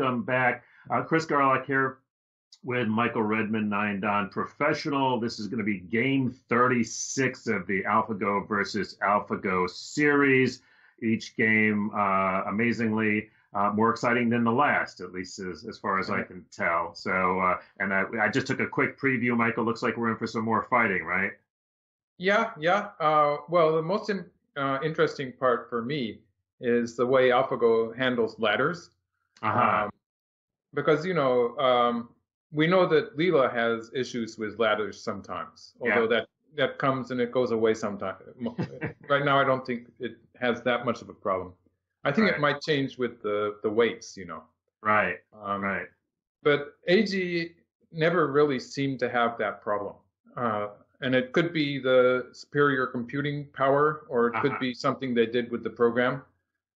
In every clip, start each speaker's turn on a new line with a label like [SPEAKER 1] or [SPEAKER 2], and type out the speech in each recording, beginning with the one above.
[SPEAKER 1] welcome back. Uh, Chris Garlock here with Michael Redmond, Nine Dan Professional. This is going to be game 36 of the AlphaGo versus AlphaGo series. Each game, uh, amazingly, uh, more exciting than the last, at least as, as far as I can tell. So, uh, and I, I, just took a quick preview. Michael, looks like we're in for some more fighting, right?
[SPEAKER 2] Yeah, yeah. Uh, well, the most in, uh, interesting part for me is the way AlphaGo handles ladders.
[SPEAKER 1] Uh-huh.
[SPEAKER 2] Because you know um, we know that Leela has issues with ladders sometimes, although yeah. that that comes and it goes away sometimes. right now, I don't think it has that much of a problem. I think right. it might change with the the weights, you know.
[SPEAKER 1] Right. Um, right.
[SPEAKER 2] But AG never really seemed to have that problem. Uh, and it could be the superior computing power, or it uh-huh. could be something they did with the program.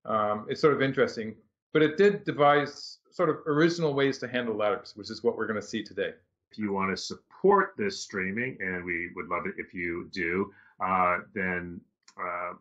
[SPEAKER 2] Um, it's sort of interesting, but it did devise sort of original ways to handle ladders, which is what we're going to see today.
[SPEAKER 1] If you want to support this streaming, and we would love it if you do, uh, then uh,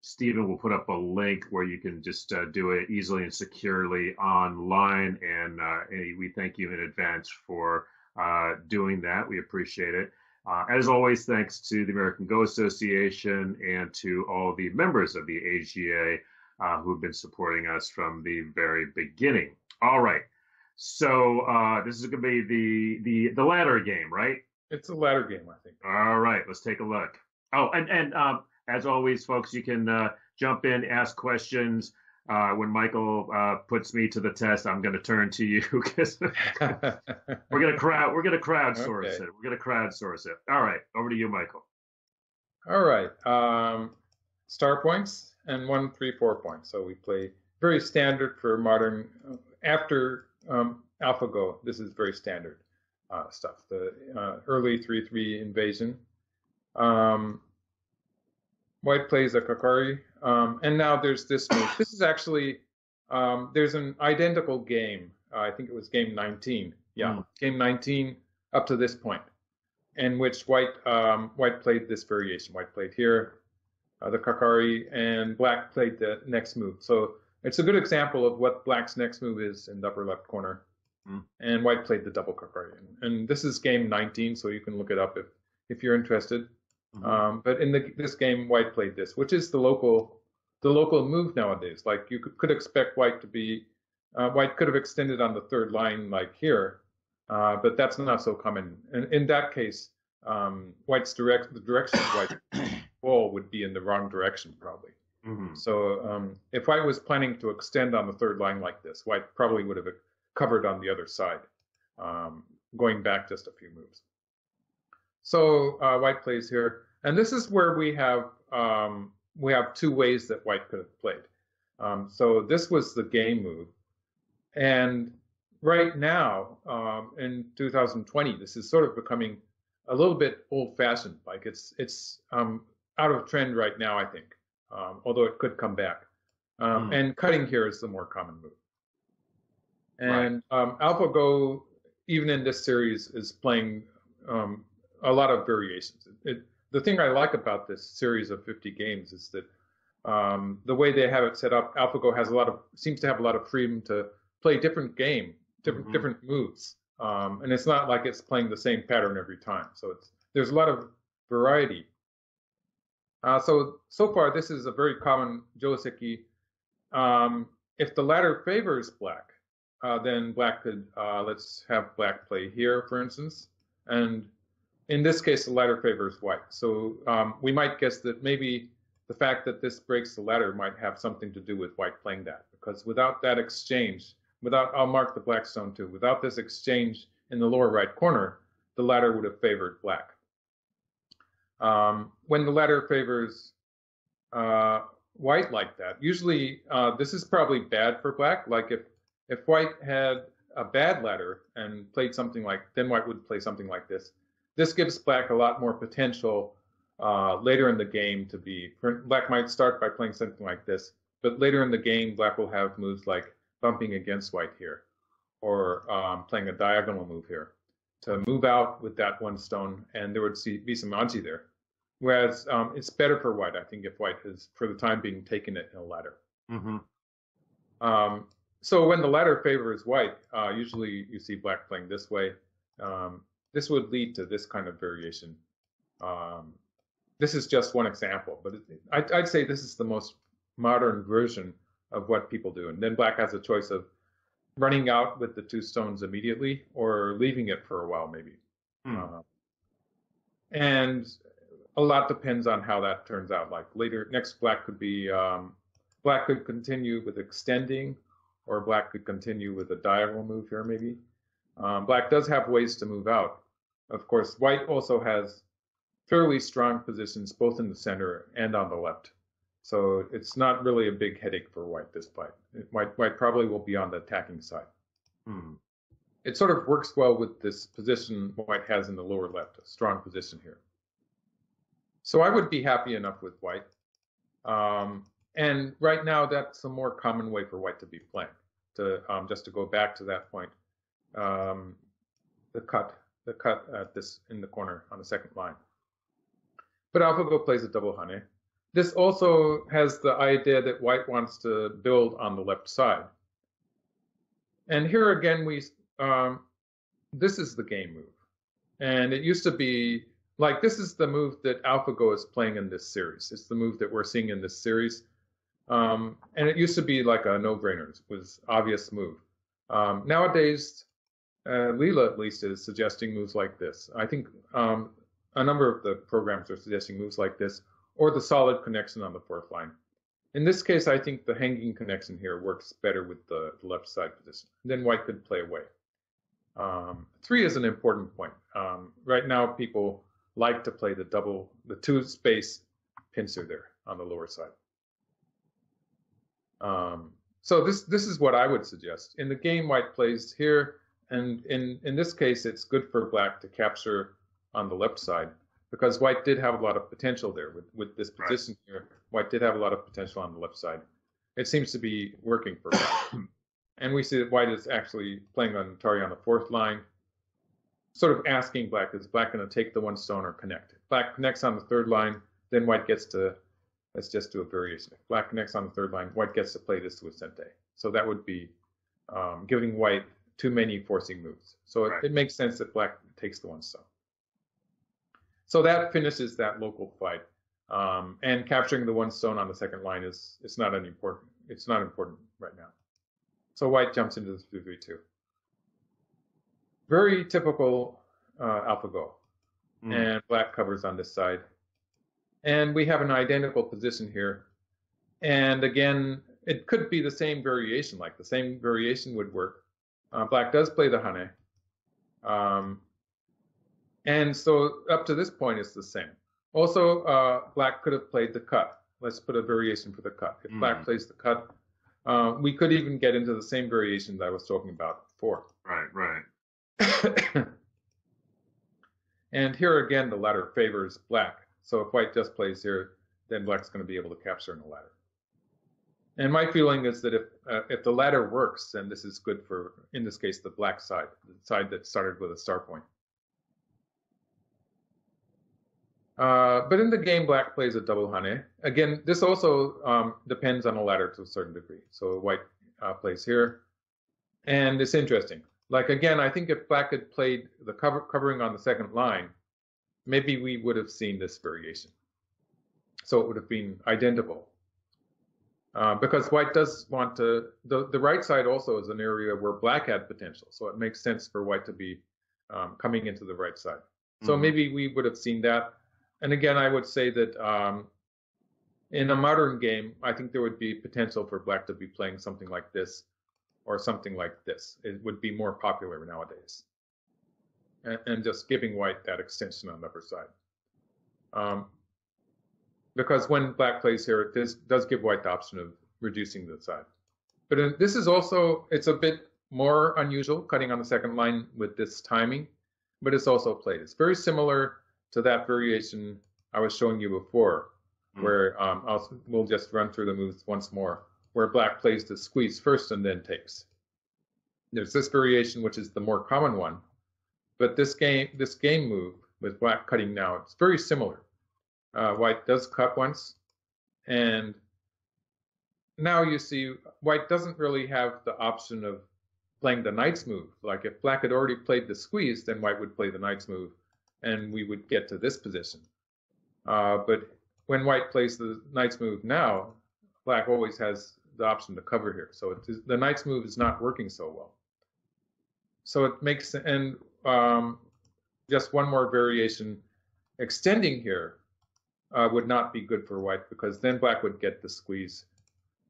[SPEAKER 1] Stephen will put up a link where you can just uh, do it easily and securely online. And, uh, and we thank you in advance for uh, doing that. We appreciate it. Uh, as always, thanks to the American Go Association and to all the members of the AGA uh, who've been supporting us from the very beginning. All right. So uh, this is going to be the the the ladder game, right?
[SPEAKER 2] It's a ladder game, I think.
[SPEAKER 1] All right, let's take a look. Oh, and and um, as always, folks, you can uh, jump in, ask questions. Uh, when Michael uh, puts me to the test, I'm going to turn to you because we're going to crowd we're going to crowdsource okay. it. We're going to crowdsource it. All right, over to you, Michael.
[SPEAKER 2] All right, um, star points and one, three, four points. So we play very standard for modern. After um, AlphaGo, this is very standard uh, stuff. The uh, early three three invasion. Um, White plays a Kakari, um, and now there's this move. This is actually um, there's an identical game. Uh, I think it was game 19. Yeah, mm. game 19 up to this point, in which White um, White played this variation. White played here, uh, the Kakari, and Black played the next move. So it's a good example of what Black's next move is in the upper left corner. Mm. And White played the double Kakari. And, and this is game 19, so you can look it up if if you're interested. Mm-hmm. Um, but in the, this game, White played this, which is the local the local move nowadays. Like you could, could expect White to be uh, White could have extended on the third line like here, uh, but that's not so common. And in that case, um, White's direct the direction of White's ball would be in the wrong direction probably. Mm-hmm. So um, if White was planning to extend on the third line like this, White probably would have covered on the other side, um, going back just a few moves. So uh, white plays here, and this is where we have um, we have two ways that white could have played. Um, so this was the game move, and right now um, in 2020, this is sort of becoming a little bit old-fashioned. Like it's it's um, out of trend right now, I think, um, although it could come back. Mm. And cutting here is the more common move. And right. AlphaGo, even in this series, is playing um, a lot of variations. It, the thing I like about this series of 50 games is that um, the way they have it set up, AlphaGo has a lot of seems to have a lot of freedom to play different game, different mm-hmm. different moves, um, and it's not like it's playing the same pattern every time. So it's there's a lot of variety. Uh, so so far, this is a very common Joseki. Um, if the ladder favors black, uh, then black could uh, let's have black play here, for instance, and in this case, the ladder favors white. So um, we might guess that maybe the fact that this breaks the ladder might have something to do with white playing that, because without that exchange, without, I'll mark the black stone too, without this exchange in the lower right corner, the ladder would have favored black. Um, when the ladder favors uh, white like that, usually uh, this is probably bad for black. Like if, if white had a bad ladder and played something like, then white would play something like this this gives black a lot more potential uh, later in the game to be. Black might start by playing something like this, but later in the game, black will have moves like bumping against white here, or um, playing a diagonal move here to move out with that one stone, and there would see, be some aji there. Whereas um, it's better for white, I think, if white has, for the time being, taken it in a ladder. Mm-hmm. Um, so when the ladder favors white, uh, usually you see black playing this way. Um, this would lead to this kind of variation. Um, this is just one example, but it, I'd, I'd, say this is the most modern version of what people do. And then black has a choice of running out with the two stones immediately or leaving it for a while, maybe. Hmm. Uh, and a lot depends on how that turns out. Like later, next black could be um, black could continue with extending, or black could continue with a diagonal move here, maybe. Um, black does have ways to move out. Of course, white also has fairly strong positions both in the center and on the left. So it's not really a big headache for white this fight. White, white probably will be on the attacking side. Hmm. It sort of works well with this position white has in the lower left, a strong position here. So I would be happy enough with white. Um, and right now, that's a more common way for white to be playing. To um, just to go back to that point, um, the cut, the cut at this in the corner on the second line. But AlphaGo plays a double hane. This also has the idea that white wants to build on the left side. And here again, we um, this is the game move. And it used to be like this is the move that AlphaGo is playing in this series. It's the move that we're seeing in this series. Um, and it used to be like a no-brainer. It was obvious move. Um, nowadays, uh, Leela at least is suggesting moves like this. I think um, a number of the programs are suggesting moves like this, or the solid connection on the fourth line. In this case, I think the hanging connection here works better with the, left side position. Then white could play away. Um, three is an important point. Um, right now, people like to play the double, the two space pincer there on the lower side. Um, so this this is what I would suggest. In the game, white plays here, and in in this case, it's good for black to capture on the left side because white did have a lot of potential there with with this position right. here. White did have a lot of potential on the left side. It seems to be working for white. and we see that white is actually playing on Tari on the fourth line, sort of asking black, is black going to take the one stone or connect? Black connects on the third line, then white gets to, let's just do a variation. If black connects on the third line, white gets to play this to Ascente. So that would be um, giving white too many forcing moves. So right. it, it, makes sense that black takes the one stone. So that finishes that local fight. Um, and capturing the one stone on the second line is it's not an important it's not important right now. So white jumps into the 3-3-2 very typical uh, AlphaGo. Mm. And black covers on this side. And we have an identical position here. And again, it could be the same variation, like the same variation would work. Uh, black does play the hane. Um, and so up to this point, it's the same. Also, uh, black could have played the cut. Let's put a variation for the cut. If mm. black plays the cut, uh, we could even get into the same variation that I was talking about before.
[SPEAKER 1] Right, right.
[SPEAKER 2] and here again, the ladder favors black. So if white just plays here, then black's going to be able to capture in the ladder. And my feeling is that if uh, if the ladder works, then this is good for, in this case, the black side, the side that started with a star point. Uh, but in the game, black plays a double hane. Again, this also um, depends on the ladder to a certain degree. So white uh, plays here. And it's interesting like again, I think if Black had played the cover, covering on the second line, maybe we would have seen this variation. So it would have been identical. Uh, because White does want to, the, the right side also is an area where Black had potential. So it makes sense for White to be um, coming into the right side. So mm-hmm. maybe we would have seen that. And again, I would say that um, in a modern game, I think there would be potential for Black to be playing something like this or something like this. It would be more popular nowadays. And, and just giving white that extension on the upper side. Um, because when black plays here, it does give white the option of reducing the side. But this is also, it's a bit more unusual, cutting on the second line with this timing, but it's also played. It's very similar to that variation I was showing you before, mm. where um, I'll, we'll just run through the moves once more where black plays the squeeze first and then takes. There's this variation, which is the more common one, but this game, this game move with black cutting now, it's very similar. Uh, white does cut once, and now you see white doesn't really have the option of playing the knight's move. Like if black had already played the squeeze, then white would play the knight's move, and we would get to this position. Uh, but when white plays the knight's move now, black always has the option to cover here. So it, the knight's move is not working so well. So it makes, and um, just one more variation, extending here uh, would not be good for white because then black would get the squeeze.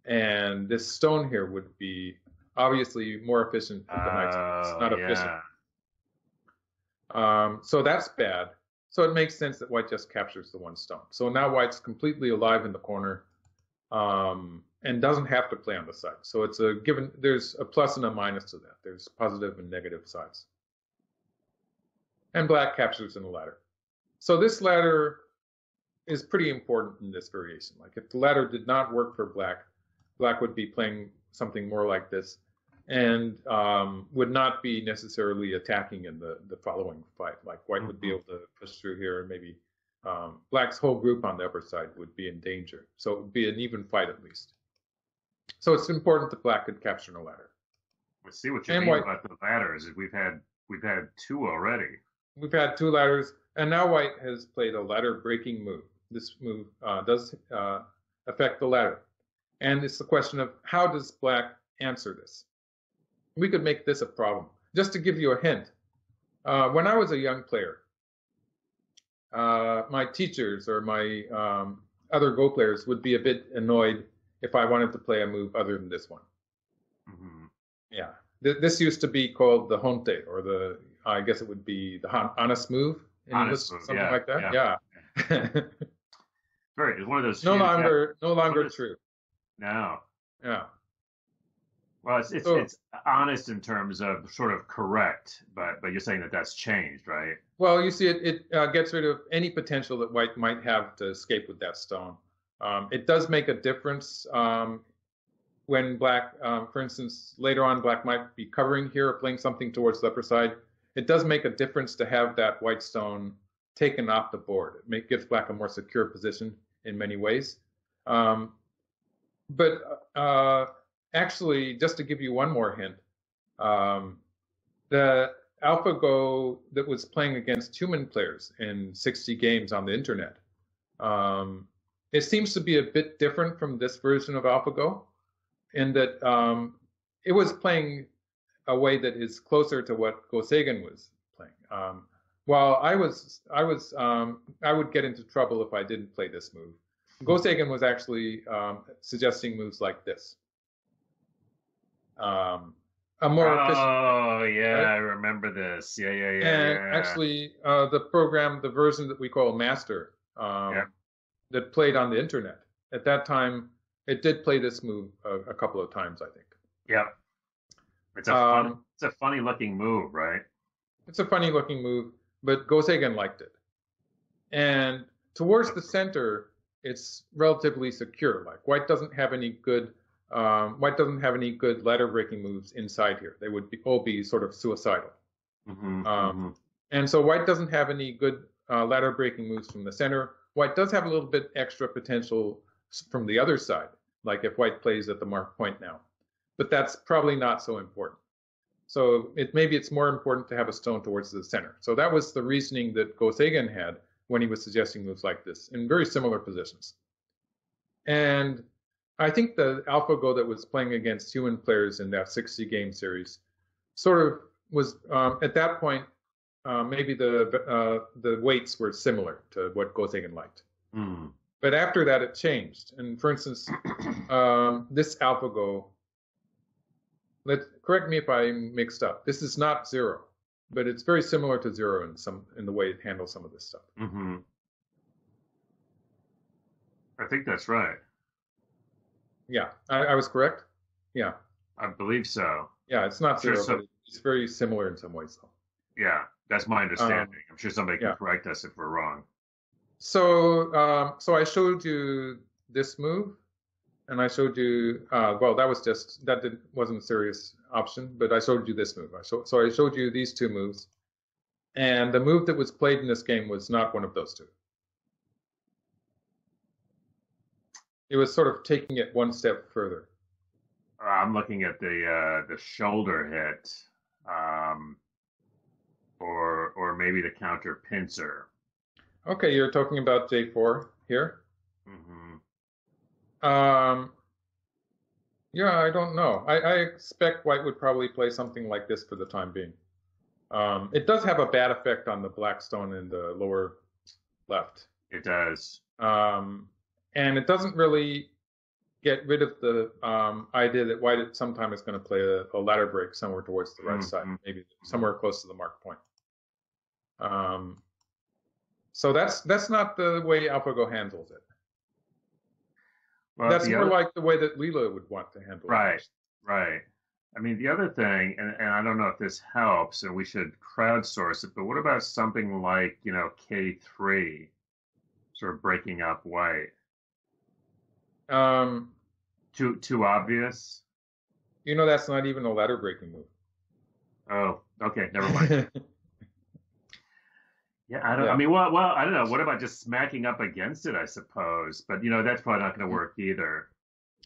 [SPEAKER 2] And this stone here would be obviously more efficient with the knight's move. It's not
[SPEAKER 1] Oh,
[SPEAKER 2] efficient.
[SPEAKER 1] yeah.
[SPEAKER 2] Um, so that's bad. So it makes sense that white just captures the one stone. So now white's completely alive in the corner um, and doesn't have to play on the side. So it's a given, there's a plus and a minus to that. There's positive and negative sides. And black captures in the ladder. So this ladder is pretty important in this variation. Like if the ladder did not work for black, black would be playing something more like this and um, would not be necessarily attacking in the, the following fight. Like white would be
[SPEAKER 1] Mhm.
[SPEAKER 2] able to push through here, and maybe um, black's whole group on the upper side would be in danger. So it would be an even fight at least. So it's important that black could capture the ladder.
[SPEAKER 1] I see what you
[SPEAKER 2] And
[SPEAKER 1] mean
[SPEAKER 2] white-
[SPEAKER 1] about the ladders. We've had we've had two already.
[SPEAKER 2] We've had two ladders, and now white has played a ladder breaking move. This move uh, does uh, affect the ladder. And it's the question of how does black answer this? We could make this a problem. Just to give you a hint, uh, when I was a young player, uh, my teachers or my um, other Go players would be a bit annoyed if I wanted to play a move other than this one.
[SPEAKER 1] hmm
[SPEAKER 2] Yeah, Th- this used to be called the honte, or the I guess it would be the hon- honest move in
[SPEAKER 1] Honest
[SPEAKER 2] English,
[SPEAKER 1] move,
[SPEAKER 2] something
[SPEAKER 1] yeah,
[SPEAKER 2] like that. Yeah,
[SPEAKER 1] Very. It's one of those.
[SPEAKER 2] no
[SPEAKER 1] that-
[SPEAKER 2] longer no longer true.
[SPEAKER 1] No.
[SPEAKER 2] Yeah,
[SPEAKER 1] Well, it's it's,
[SPEAKER 2] So-
[SPEAKER 1] it's honest in terms of sort of correct, but but you're saying that that's changed, right?
[SPEAKER 2] well, you see, it it uh, gets rid of any potential that white might have to escape with that stone. Um, it does make a difference um, when black, um, for instance, later on, black might be covering here or playing something towards the upper side. It does make a difference to have that white stone taken off the board. It gives black a more secure position in many ways. Um, but uh, actually, just to give you one more hint, um, the AlphaGo that was playing against human players in 60 games on the internet, um, it seems to be a bit different from this version of AlphaGo in that um, it was playing a way that is closer to what Go Seigen was playing. Um, while I was, I was, um, I would get into trouble if I didn't play this move. Go Seigen was actually um, suggesting moves like this. Um, a more efficient.
[SPEAKER 1] oh yeah,
[SPEAKER 2] right?
[SPEAKER 1] I remember this. Yeah, yeah, yeah.
[SPEAKER 2] and
[SPEAKER 1] yeah.
[SPEAKER 2] actually, uh, the program, the version that we call Master, um,
[SPEAKER 1] Yeah.
[SPEAKER 2] That played on the internet at that time, it did play this move a, a couple of times, I think.
[SPEAKER 1] Yeah, It's a fun,
[SPEAKER 2] Um,
[SPEAKER 1] it's a funny looking move, right?
[SPEAKER 2] It's a funny looking move, but Go Seigen liked it. And towards the center, it's relatively secure. Like white doesn't have any good, um, white doesn't have any good ladder breaking moves inside here. They would be, all be sort of suicidal.
[SPEAKER 1] hmm
[SPEAKER 2] Um, And so white doesn't have any good uh, ladder breaking moves from the center. White does have a little bit extra potential from the other side, like if white plays at the mark point now. But that's probably not so important. So it maybe it's more important to have a stone towards the center. So that was the reasoning that Go Seigen had when he was suggesting moves like this in very similar positions. And I think the AlphaGo that was playing against human players in that 60 game series sort of was um, at that point uh, maybe the uh, the weights were similar to what Go Seigen liked.
[SPEAKER 1] Mm.
[SPEAKER 2] But after that, it changed. And for instance, um, this AlphaGo, let correct me if I'm mixed up. This is not zero, but it's very similar to zero in some in the way it handles some of this stuff.
[SPEAKER 1] hmm I think that's right.
[SPEAKER 2] Yeah, I, I was correct. Yeah,
[SPEAKER 1] I believe so.
[SPEAKER 2] yeah, it's not
[SPEAKER 1] Sure,
[SPEAKER 2] zero,
[SPEAKER 1] so-
[SPEAKER 2] but it's very similar in some ways, though.
[SPEAKER 1] Yeah, that's my understanding. I'm sure somebody can
[SPEAKER 2] Um, yeah.
[SPEAKER 1] correct us if we're wrong.
[SPEAKER 2] So, um, so I showed you this move, and I showed you. Uh, well, that was just that did, wasn't a serious option, but I showed you this move. I show, so I showed you these two moves, and the move that was played in this game was not one of those two. It was sort of taking it one step further.
[SPEAKER 1] I'm looking at the uh, the shoulder hit, um, or or maybe the counter pincer.
[SPEAKER 2] Okay, you're talking about J4 here.
[SPEAKER 1] hmm
[SPEAKER 2] Um, yeah, I don't know. I, I expect White would probably play something like this for the time being. Um, it does have a bad effect on the black stone in the lower left.
[SPEAKER 1] It does.
[SPEAKER 2] Um, and it doesn't really get rid of the um, idea that White at some time is going to play a, a ladder break somewhere towards the right side,
[SPEAKER 1] Mhm.
[SPEAKER 2] maybe somewhere close to the mark point. Um, so that's that's not the way AlphaGo handles it.
[SPEAKER 1] Well,
[SPEAKER 2] that's more
[SPEAKER 1] other-
[SPEAKER 2] like the way that Leela would want to handle
[SPEAKER 1] Right,
[SPEAKER 2] it.
[SPEAKER 1] Right, right. I mean, the other thing, and, and I don't know if this helps, and we should crowdsource it, but what about something like, you know, K3, sort of breaking up white?
[SPEAKER 2] Um,
[SPEAKER 1] Too too obvious?
[SPEAKER 2] you know, that's not even a ladder breaking move.
[SPEAKER 1] Oh, okay, never mind. Yeah, I don't.
[SPEAKER 2] Yeah.
[SPEAKER 1] I mean, well, well, I don't know. What about just smacking up against it? I suppose, but you know, that's probably not going to work either.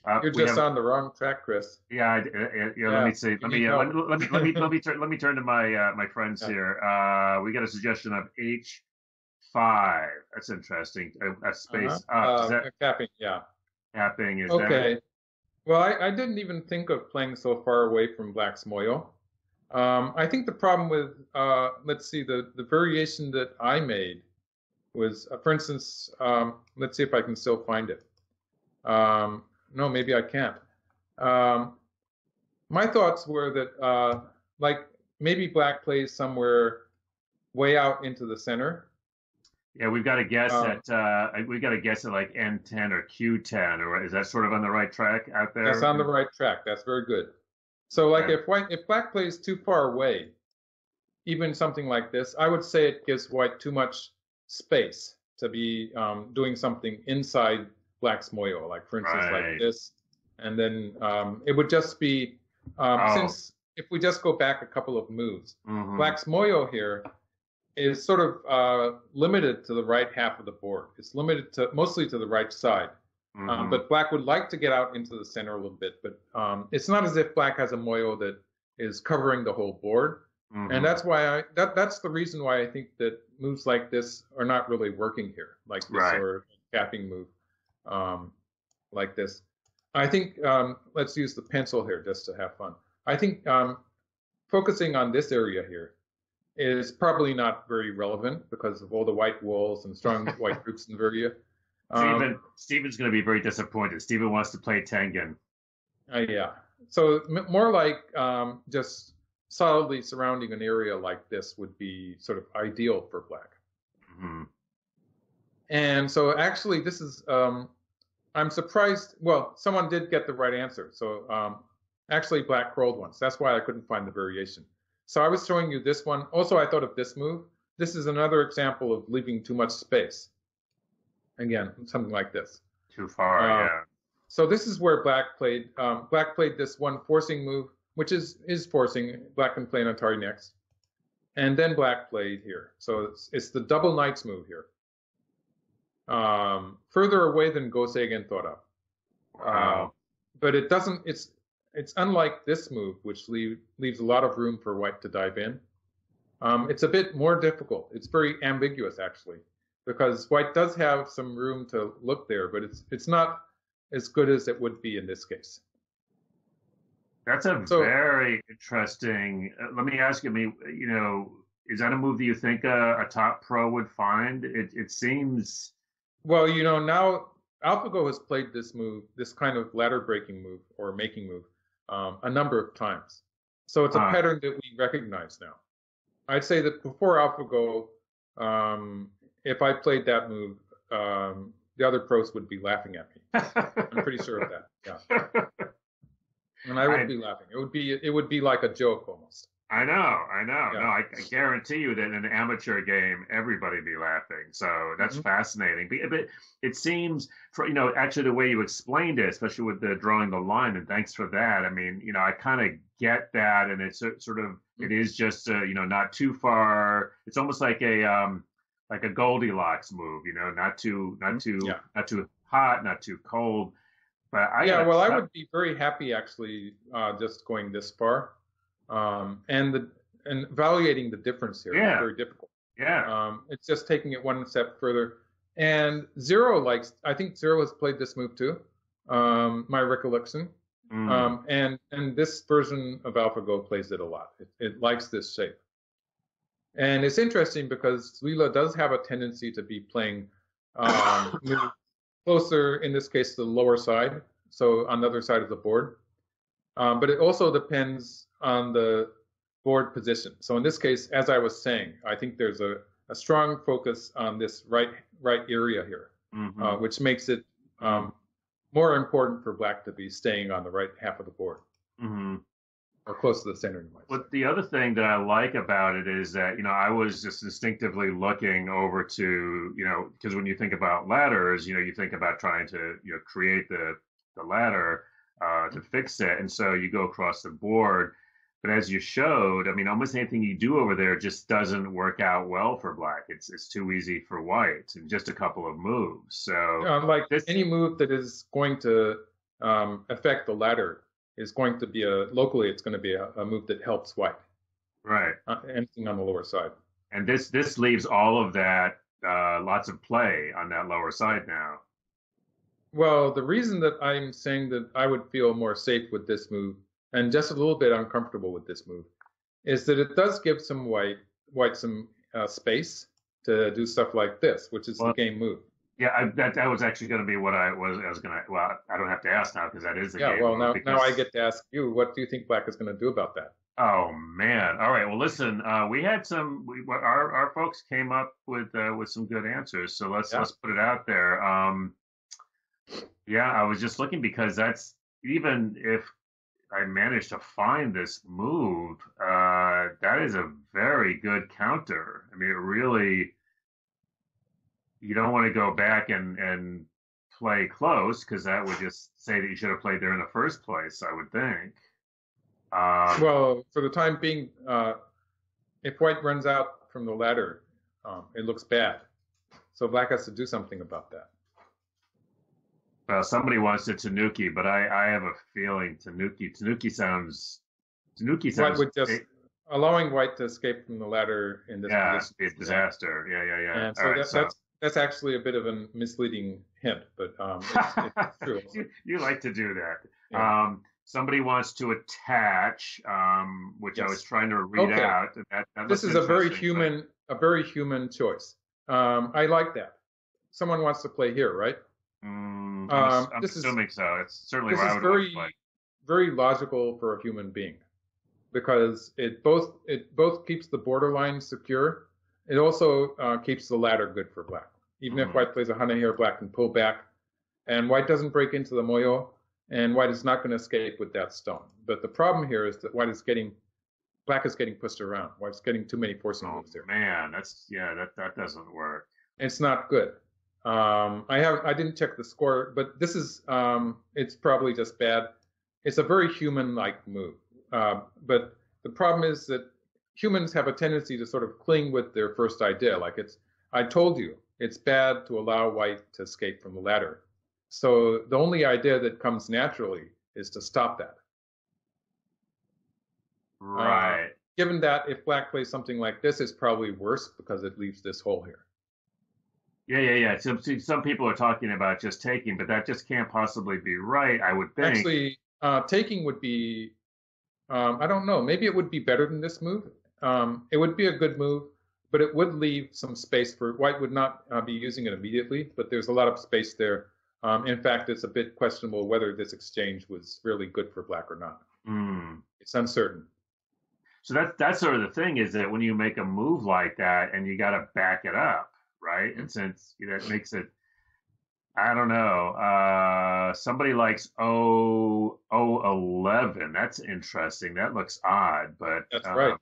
[SPEAKER 1] Uh,
[SPEAKER 2] You're just
[SPEAKER 1] have-
[SPEAKER 2] on the wrong track, Chris.
[SPEAKER 1] Yeah, I, uh, uh, yeah, Let me see. Let me, uh, let,
[SPEAKER 2] help.
[SPEAKER 1] let me let me let me turn let me turn to my uh, my friends
[SPEAKER 2] Yeah.
[SPEAKER 1] here. Uh, we got a suggestion of H five. That's interesting. A, a space
[SPEAKER 2] Uh-huh.
[SPEAKER 1] up. Is
[SPEAKER 2] Uh,
[SPEAKER 1] that
[SPEAKER 2] capping, yeah.
[SPEAKER 1] tapping? Is
[SPEAKER 2] Okay. Well, I, I didn't even think of playing so far away from Black's Moyo. Um, I think the problem with, uh, let's see, the, the variation that I made was, uh, for instance, um, let's see if I can still find it. Um, no, maybe I can't. Um, my thoughts were that, uh, like, maybe Black plays somewhere way out into the center.
[SPEAKER 1] Yeah, we've got to guess
[SPEAKER 2] Um,
[SPEAKER 1] at. Uh, we've got to guess at like N10 or Q10, or is that sort of on the right track out there?
[SPEAKER 2] That's on the right track. That's very good. So, like, if white, if black plays too far away, even something like this, I would say it gives white too much space to be um, doing something inside black's moyo, like for instance,
[SPEAKER 1] Right.
[SPEAKER 2] like this, and then um, it would just be um,
[SPEAKER 1] Oh.
[SPEAKER 2] since if we just go back a couple of moves,
[SPEAKER 1] Mhm.
[SPEAKER 2] black's moyo here is sort of uh, limited to the right half of the board. It's limited to mostly to the right side. Um,
[SPEAKER 1] Mhm.
[SPEAKER 2] but black would like to get out into the center a little bit, but um, it's not as if black has a moyo that is covering the whole board,
[SPEAKER 1] Mhm.
[SPEAKER 2] and that's why I that that's the reason why I think that moves like this are not really working here, like this
[SPEAKER 1] Right.
[SPEAKER 2] or capping move, um, like this. I think um, let's use the pencil here just to have fun. I think um, focusing on this area here is probably not very relevant because of all the white walls and strong white groups in the area. Um,
[SPEAKER 1] Stephen, Stephen's going to be very disappointed. Stephen wants to play Tengen.
[SPEAKER 2] Uh, yeah. So m- more like um, just solidly surrounding an area like this would be sort of ideal for black.
[SPEAKER 1] Mhm.
[SPEAKER 2] And so actually, this is um, I'm surprised. Well, someone did get the right answer. So um, actually, black crawled once. That's why I couldn't find the variation. So I was showing you this one. Also, I thought of this move. This is another example of leaving too much space. Again, something like this.
[SPEAKER 1] Too far,
[SPEAKER 2] Uh,
[SPEAKER 1] yeah.
[SPEAKER 2] So this is where black played. Um, black played this one forcing move, which is is forcing. Black can play an Atari next, and then black played here. So it's it's the double knights move here. Um, further away than Goseigen thought of,
[SPEAKER 1] Wow.
[SPEAKER 2] but it doesn't. It's it's unlike this move, which leave, leaves a lot of room for white to dive in. Um, it's a bit more difficult. It's very ambiguous actually, because white does have some room to look there, but it's it's not as good as it would be in this case.
[SPEAKER 1] That's a
[SPEAKER 2] So-
[SPEAKER 1] very interesting. Uh, let me ask you. I mean, you know, is that a move that you think a, a top pro would find? It it seems.
[SPEAKER 2] Well, you know, now AlphaGo has played this move, this kind of ladder breaking move or making move, um, a number of times. So it's a
[SPEAKER 1] Ah.
[SPEAKER 2] pattern that we recognize now. I'd say that before AlphaGo, um, if I played that move, um, the other pros would be laughing at me. I'm pretty sure of that. Yeah, and I would
[SPEAKER 1] I-
[SPEAKER 2] be laughing. It would be it would be like a joke almost.
[SPEAKER 1] I know, I know.
[SPEAKER 2] Yeah.
[SPEAKER 1] No, I, I guarantee you that in an amateur game, everybody be laughing. So that's
[SPEAKER 2] Mhm.
[SPEAKER 1] fascinating. But, but it seems, for you know, actually the way you explained it, especially with the drawing the line, and thanks for that. I mean, you know, I kind of get that, and it's sort of, it is just, uh, you know, not too far. It's almost like a, um, like a Goldilocks move, you know, not too, not too,
[SPEAKER 2] Yeah.
[SPEAKER 1] not too hot, not too cold. But I
[SPEAKER 2] yeah, well, I would be very happy actually uh, just going this far, um, and the and evaluating the difference here. is
[SPEAKER 1] Yeah.
[SPEAKER 2] very difficult.
[SPEAKER 1] Yeah.
[SPEAKER 2] Um, it's just taking it one step further. And Zero likes, I think Zero has played this move too. Um, my recollection.
[SPEAKER 1] Mm.
[SPEAKER 2] Um, and and this version of AlphaGo plays it a lot. It, it likes this shape. And it's interesting because Leela does have a tendency to be playing um, closer, in this case, to the lower side, so on the other side of the board. Um, but it also depends on the board position. So in this case, as I was saying, I think there's a, a strong focus on this right right area here,
[SPEAKER 1] Mhm.
[SPEAKER 2] uh, which makes it um, more important for black to be staying on the right half of the board
[SPEAKER 1] Mhm.
[SPEAKER 2] Or close to the center. you might say.
[SPEAKER 1] But the other thing that I like about it is that, you know, I was just instinctively looking over to, you know, because when you think about ladders, you know, you think about trying to, you know, create the, the ladder uh, to fix it. And so you go across the board. But as you showed, I mean, almost anything you do over there just doesn't work out well for black. It's it's too easy for white in just a couple of moves. So
[SPEAKER 2] Uh, like
[SPEAKER 1] this-
[SPEAKER 2] any move that is going to um, affect the ladder is going to be a locally. It's going to be a, a move that helps white.
[SPEAKER 1] right.
[SPEAKER 2] Uh, anything on the lower side.
[SPEAKER 1] And this this leaves all of that uh, lots of play on that lower side now.
[SPEAKER 2] Well, the reason that I'm saying that I would feel more safe with this move and just a little bit uncomfortable with this move is that it does give some white white some uh, space to do stuff like this, which is
[SPEAKER 1] Well,
[SPEAKER 2] the game move.
[SPEAKER 1] Yeah, I, that that was actually going to be what I was. I was going to. Well, I don't have to ask now because that is the
[SPEAKER 2] Yeah.
[SPEAKER 1] game.
[SPEAKER 2] Well,
[SPEAKER 1] move,
[SPEAKER 2] now now I get to ask you, what do you think Black is going to do about that?
[SPEAKER 1] Oh man! All right. Well, listen. Uh, we had some. We, our our folks came up with uh, with some good answers. So let's
[SPEAKER 2] Yeah.
[SPEAKER 1] let's put it out there. Um, yeah, I was just looking because that's even if I managed to find this move, uh, that is a very good counter. I mean, it really. You don't want to go back and and play close because that would just say that you should have played there in the first place. I would think. Um,
[SPEAKER 2] Well, for the time being, uh, if white runs out from the ladder, um, it looks bad. So black has to do something about that.
[SPEAKER 1] Well, somebody wants to tenuki, but I, I have a feeling tenuki tenuki sounds
[SPEAKER 2] tenuki
[SPEAKER 1] sounds.
[SPEAKER 2] White would just allowing white to escape from the ladder in this
[SPEAKER 1] yeah, it'd be a disaster. Yeah, yeah, yeah.
[SPEAKER 2] And so,
[SPEAKER 1] right,
[SPEAKER 2] that,
[SPEAKER 1] so-
[SPEAKER 2] that's that's actually a bit of a misleading hint, but um, it's, it's true.
[SPEAKER 1] you, you like to do that.
[SPEAKER 2] Yeah.
[SPEAKER 1] Um, somebody wants to attach, um, which I was trying to read
[SPEAKER 2] Okay.
[SPEAKER 1] out. That, that
[SPEAKER 2] this is a very
[SPEAKER 1] interesting, but-
[SPEAKER 2] human, a very human choice. Um, I like that. Someone wants to play here, right?
[SPEAKER 1] Mm, I'm,
[SPEAKER 2] Um,
[SPEAKER 1] I'm
[SPEAKER 2] this is-
[SPEAKER 1] assuming so. It's certainly what I would
[SPEAKER 2] very, very logical for a human being because it both it both keeps the borderline secure. It also uh, keeps the ladder good for black. Even
[SPEAKER 1] Mhm.
[SPEAKER 2] if white plays a hane here, black can pull back, and white doesn't break into the moyo, and white is not going to escape with that stone. But the problem here is that white is getting black is getting pushed around. White's getting too many forcing
[SPEAKER 1] Oh
[SPEAKER 2] moves there.
[SPEAKER 1] man, that's yeah, that that doesn't work.
[SPEAKER 2] It's not good. Um, I have I didn't check the score, but this is um, it's probably just bad. It's a very human-like move, uh, but the problem is that humans have a tendency to sort of cling with their first idea. Like it's I told you it's bad to allow white to escape from the ladder. So the only idea that comes naturally is to stop that.
[SPEAKER 1] Right.
[SPEAKER 2] Given that if black plays something like this, it's probably worse because it leaves this hole here.
[SPEAKER 1] Yeah, yeah, yeah. Some some people are talking about just taking, but that just can't possibly be right. I would think.
[SPEAKER 2] Actually, uh, taking would be, um, I don't know, maybe it would be better than this move. Um, it would be a good move, but it would leave some space for white would not uh, be using it immediately, but there's a lot of space there. Um, in fact, it's a bit questionable whether this exchange was really good for black or not.
[SPEAKER 1] Hmm.
[SPEAKER 2] It's uncertain.
[SPEAKER 1] So that's that's sort of the thing is that when you make a move like that and you got to back it up, right? And since that makes it, I don't know. Uh, somebody likes O O eleven. That's interesting. That looks odd, but
[SPEAKER 2] That's
[SPEAKER 1] uh,
[SPEAKER 2] right.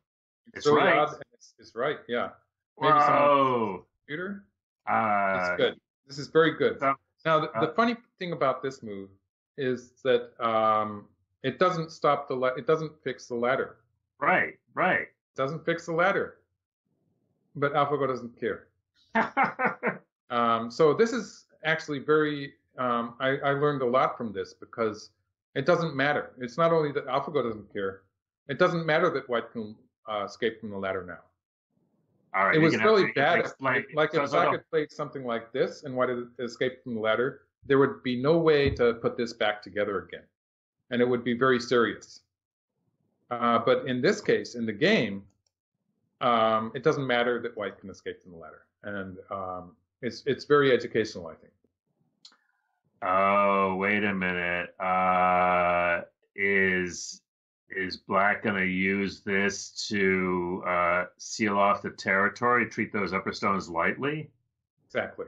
[SPEAKER 2] It's,
[SPEAKER 1] it's
[SPEAKER 2] really
[SPEAKER 1] right.
[SPEAKER 2] odd. It's, it's right. Yeah. Maybe
[SPEAKER 1] Whoa.
[SPEAKER 2] Computer.
[SPEAKER 1] Uh,
[SPEAKER 2] It's good. This is very good.
[SPEAKER 1] some-
[SPEAKER 2] Now, the,
[SPEAKER 1] uh,
[SPEAKER 2] the funny thing about this move is that um, it doesn't stop the la- it doesn't fix the ladder.
[SPEAKER 1] right, right.
[SPEAKER 2] It doesn't fix the ladder. But AlphaGo doesn't care. Um, so this is actually very um, I, I learned a lot from this because it doesn't matter. It's not only that AlphaGo doesn't care. It doesn't matter that white can uh, escape from the ladder now.
[SPEAKER 1] All right.
[SPEAKER 2] It was really bad. Like
[SPEAKER 1] so-
[SPEAKER 2] if
[SPEAKER 1] so don't-
[SPEAKER 2] had played something like this and white had escaped from the ladder, there would be no way to put this back together again, and it would be very serious. Uh, but in this case, in the game, um, it doesn't matter that white can escape from the ladder, and um, it's it's very educational, I think.
[SPEAKER 1] Oh, wait a minute. Uh, is is Black going to use this to uh, seal off the territory, treat those upper stones lightly?
[SPEAKER 2] Exactly.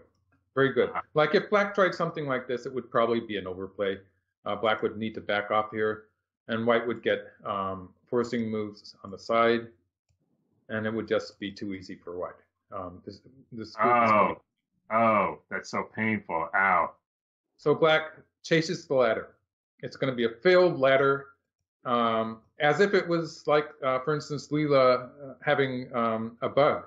[SPEAKER 2] Very good. Like if black tried something like this, it would probably be an overplay. Uh, black would need to back off here, and white would get um, forcing moves on the side, and it would just be too easy for white. Um, this, this
[SPEAKER 1] Oh, oh, that's so painful. Ow.
[SPEAKER 2] So black chases the ladder. It's going to be a failed ladder, um, as if it was like, uh, for instance, Leela uh, having um, a bug.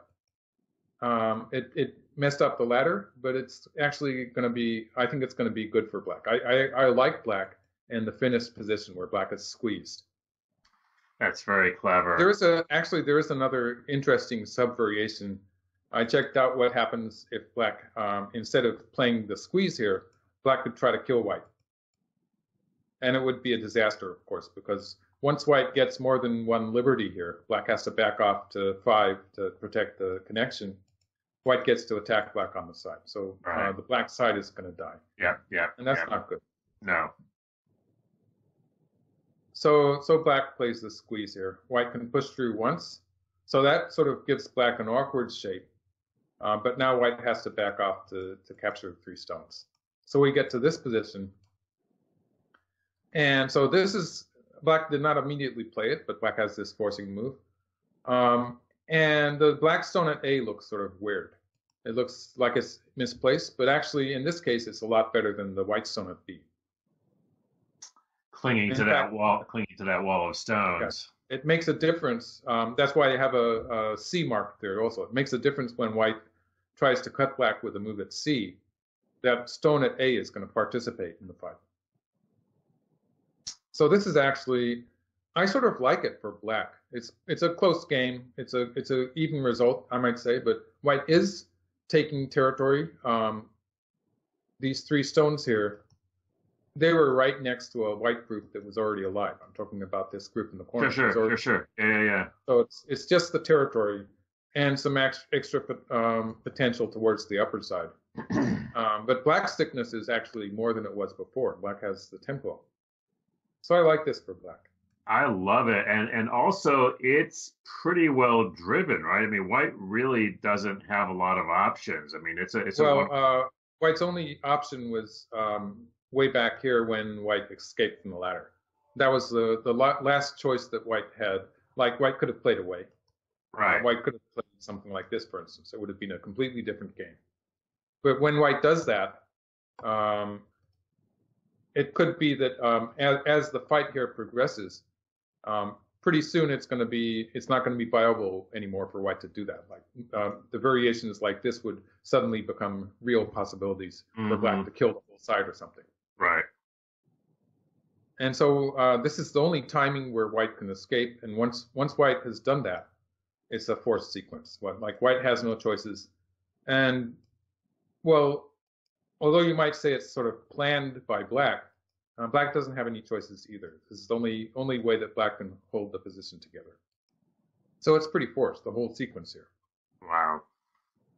[SPEAKER 2] Um, it, it messed up the ladder, but it's actually going to be. I think it's going to be good for black. I, I, I like black in the finished position where black is squeezed.
[SPEAKER 1] That's very clever.
[SPEAKER 2] There is a actually there is another interesting sub variation. I checked out what happens if black um, instead of playing the squeeze here, black could try to kill white, and it would be a disaster, of course, because once white gets more than one liberty here, black has to back off to five to protect the connection. White gets to attack black on the side, so uh, the black side is going to die,
[SPEAKER 1] yeah, yeah.
[SPEAKER 2] and that's
[SPEAKER 1] yeah.
[SPEAKER 2] not good.
[SPEAKER 1] No.
[SPEAKER 2] So so black plays the squeeze here. White can push through once, so that sort of gives black an awkward shape. Uh, but now white has to back off to to capture three stones. So we get to this position, and so this is black did not immediately play it, but black has this forcing move. Um, and the black stone at A looks sort of weird. It looks like it's misplaced, but actually in this case it's a lot better than the white stone at B.
[SPEAKER 1] Clinging
[SPEAKER 2] In
[SPEAKER 1] to that wall, clinging to that wall of stones.
[SPEAKER 2] it makes a difference. Um, that's why they have a, a C mark there also. It makes a difference when white tries to cut black with a move at C. That stone at A is going to participate in the fight. So this is actually, I sort of like it for black. It's it's a close game. It's a it's a even result, I might say. But white is taking territory. Um, these three stones here, they were right next to a white group that was already alive. I'm talking about this group in the corner.
[SPEAKER 1] For sure,
[SPEAKER 2] already-
[SPEAKER 1] for sure. Yeah, yeah, yeah.
[SPEAKER 2] so it's it's just the territory and some extra um, potential towards the upper side. Um, but black's thickness is actually more than it was before. Black has the tempo. So I like this for black.
[SPEAKER 1] I love it, and and also it's pretty well driven, right? I mean, white really doesn't have a lot of options. I mean, it's a it's a
[SPEAKER 2] well,
[SPEAKER 1] one,
[SPEAKER 2] uh, white's only option was um, way back here when white escaped from the ladder. That was the the last choice that white had. Like white could have played away. Uh,
[SPEAKER 1] right.
[SPEAKER 2] White could have played something like this, for instance. It would have been a completely different game. But when White does that, um, it could be that um, as, as the fight here progresses, um, pretty soon it's going to be it's not going to be viable anymore for White to do that. Like um, the variations like this would suddenly become real possibilities for Black
[SPEAKER 1] Mhm.
[SPEAKER 2] to kill the whole side or something.
[SPEAKER 1] Right.
[SPEAKER 2] And so uh, this is the only timing where White can escape. And once once White has done that, it's a forced sequence. Like White has no choices. And well, although you might say it's sort of planned by Black, uh, Black doesn't have any choices either. This is the only only way that Black can hold the position together. So it's pretty forced the whole sequence here.
[SPEAKER 1] Wow.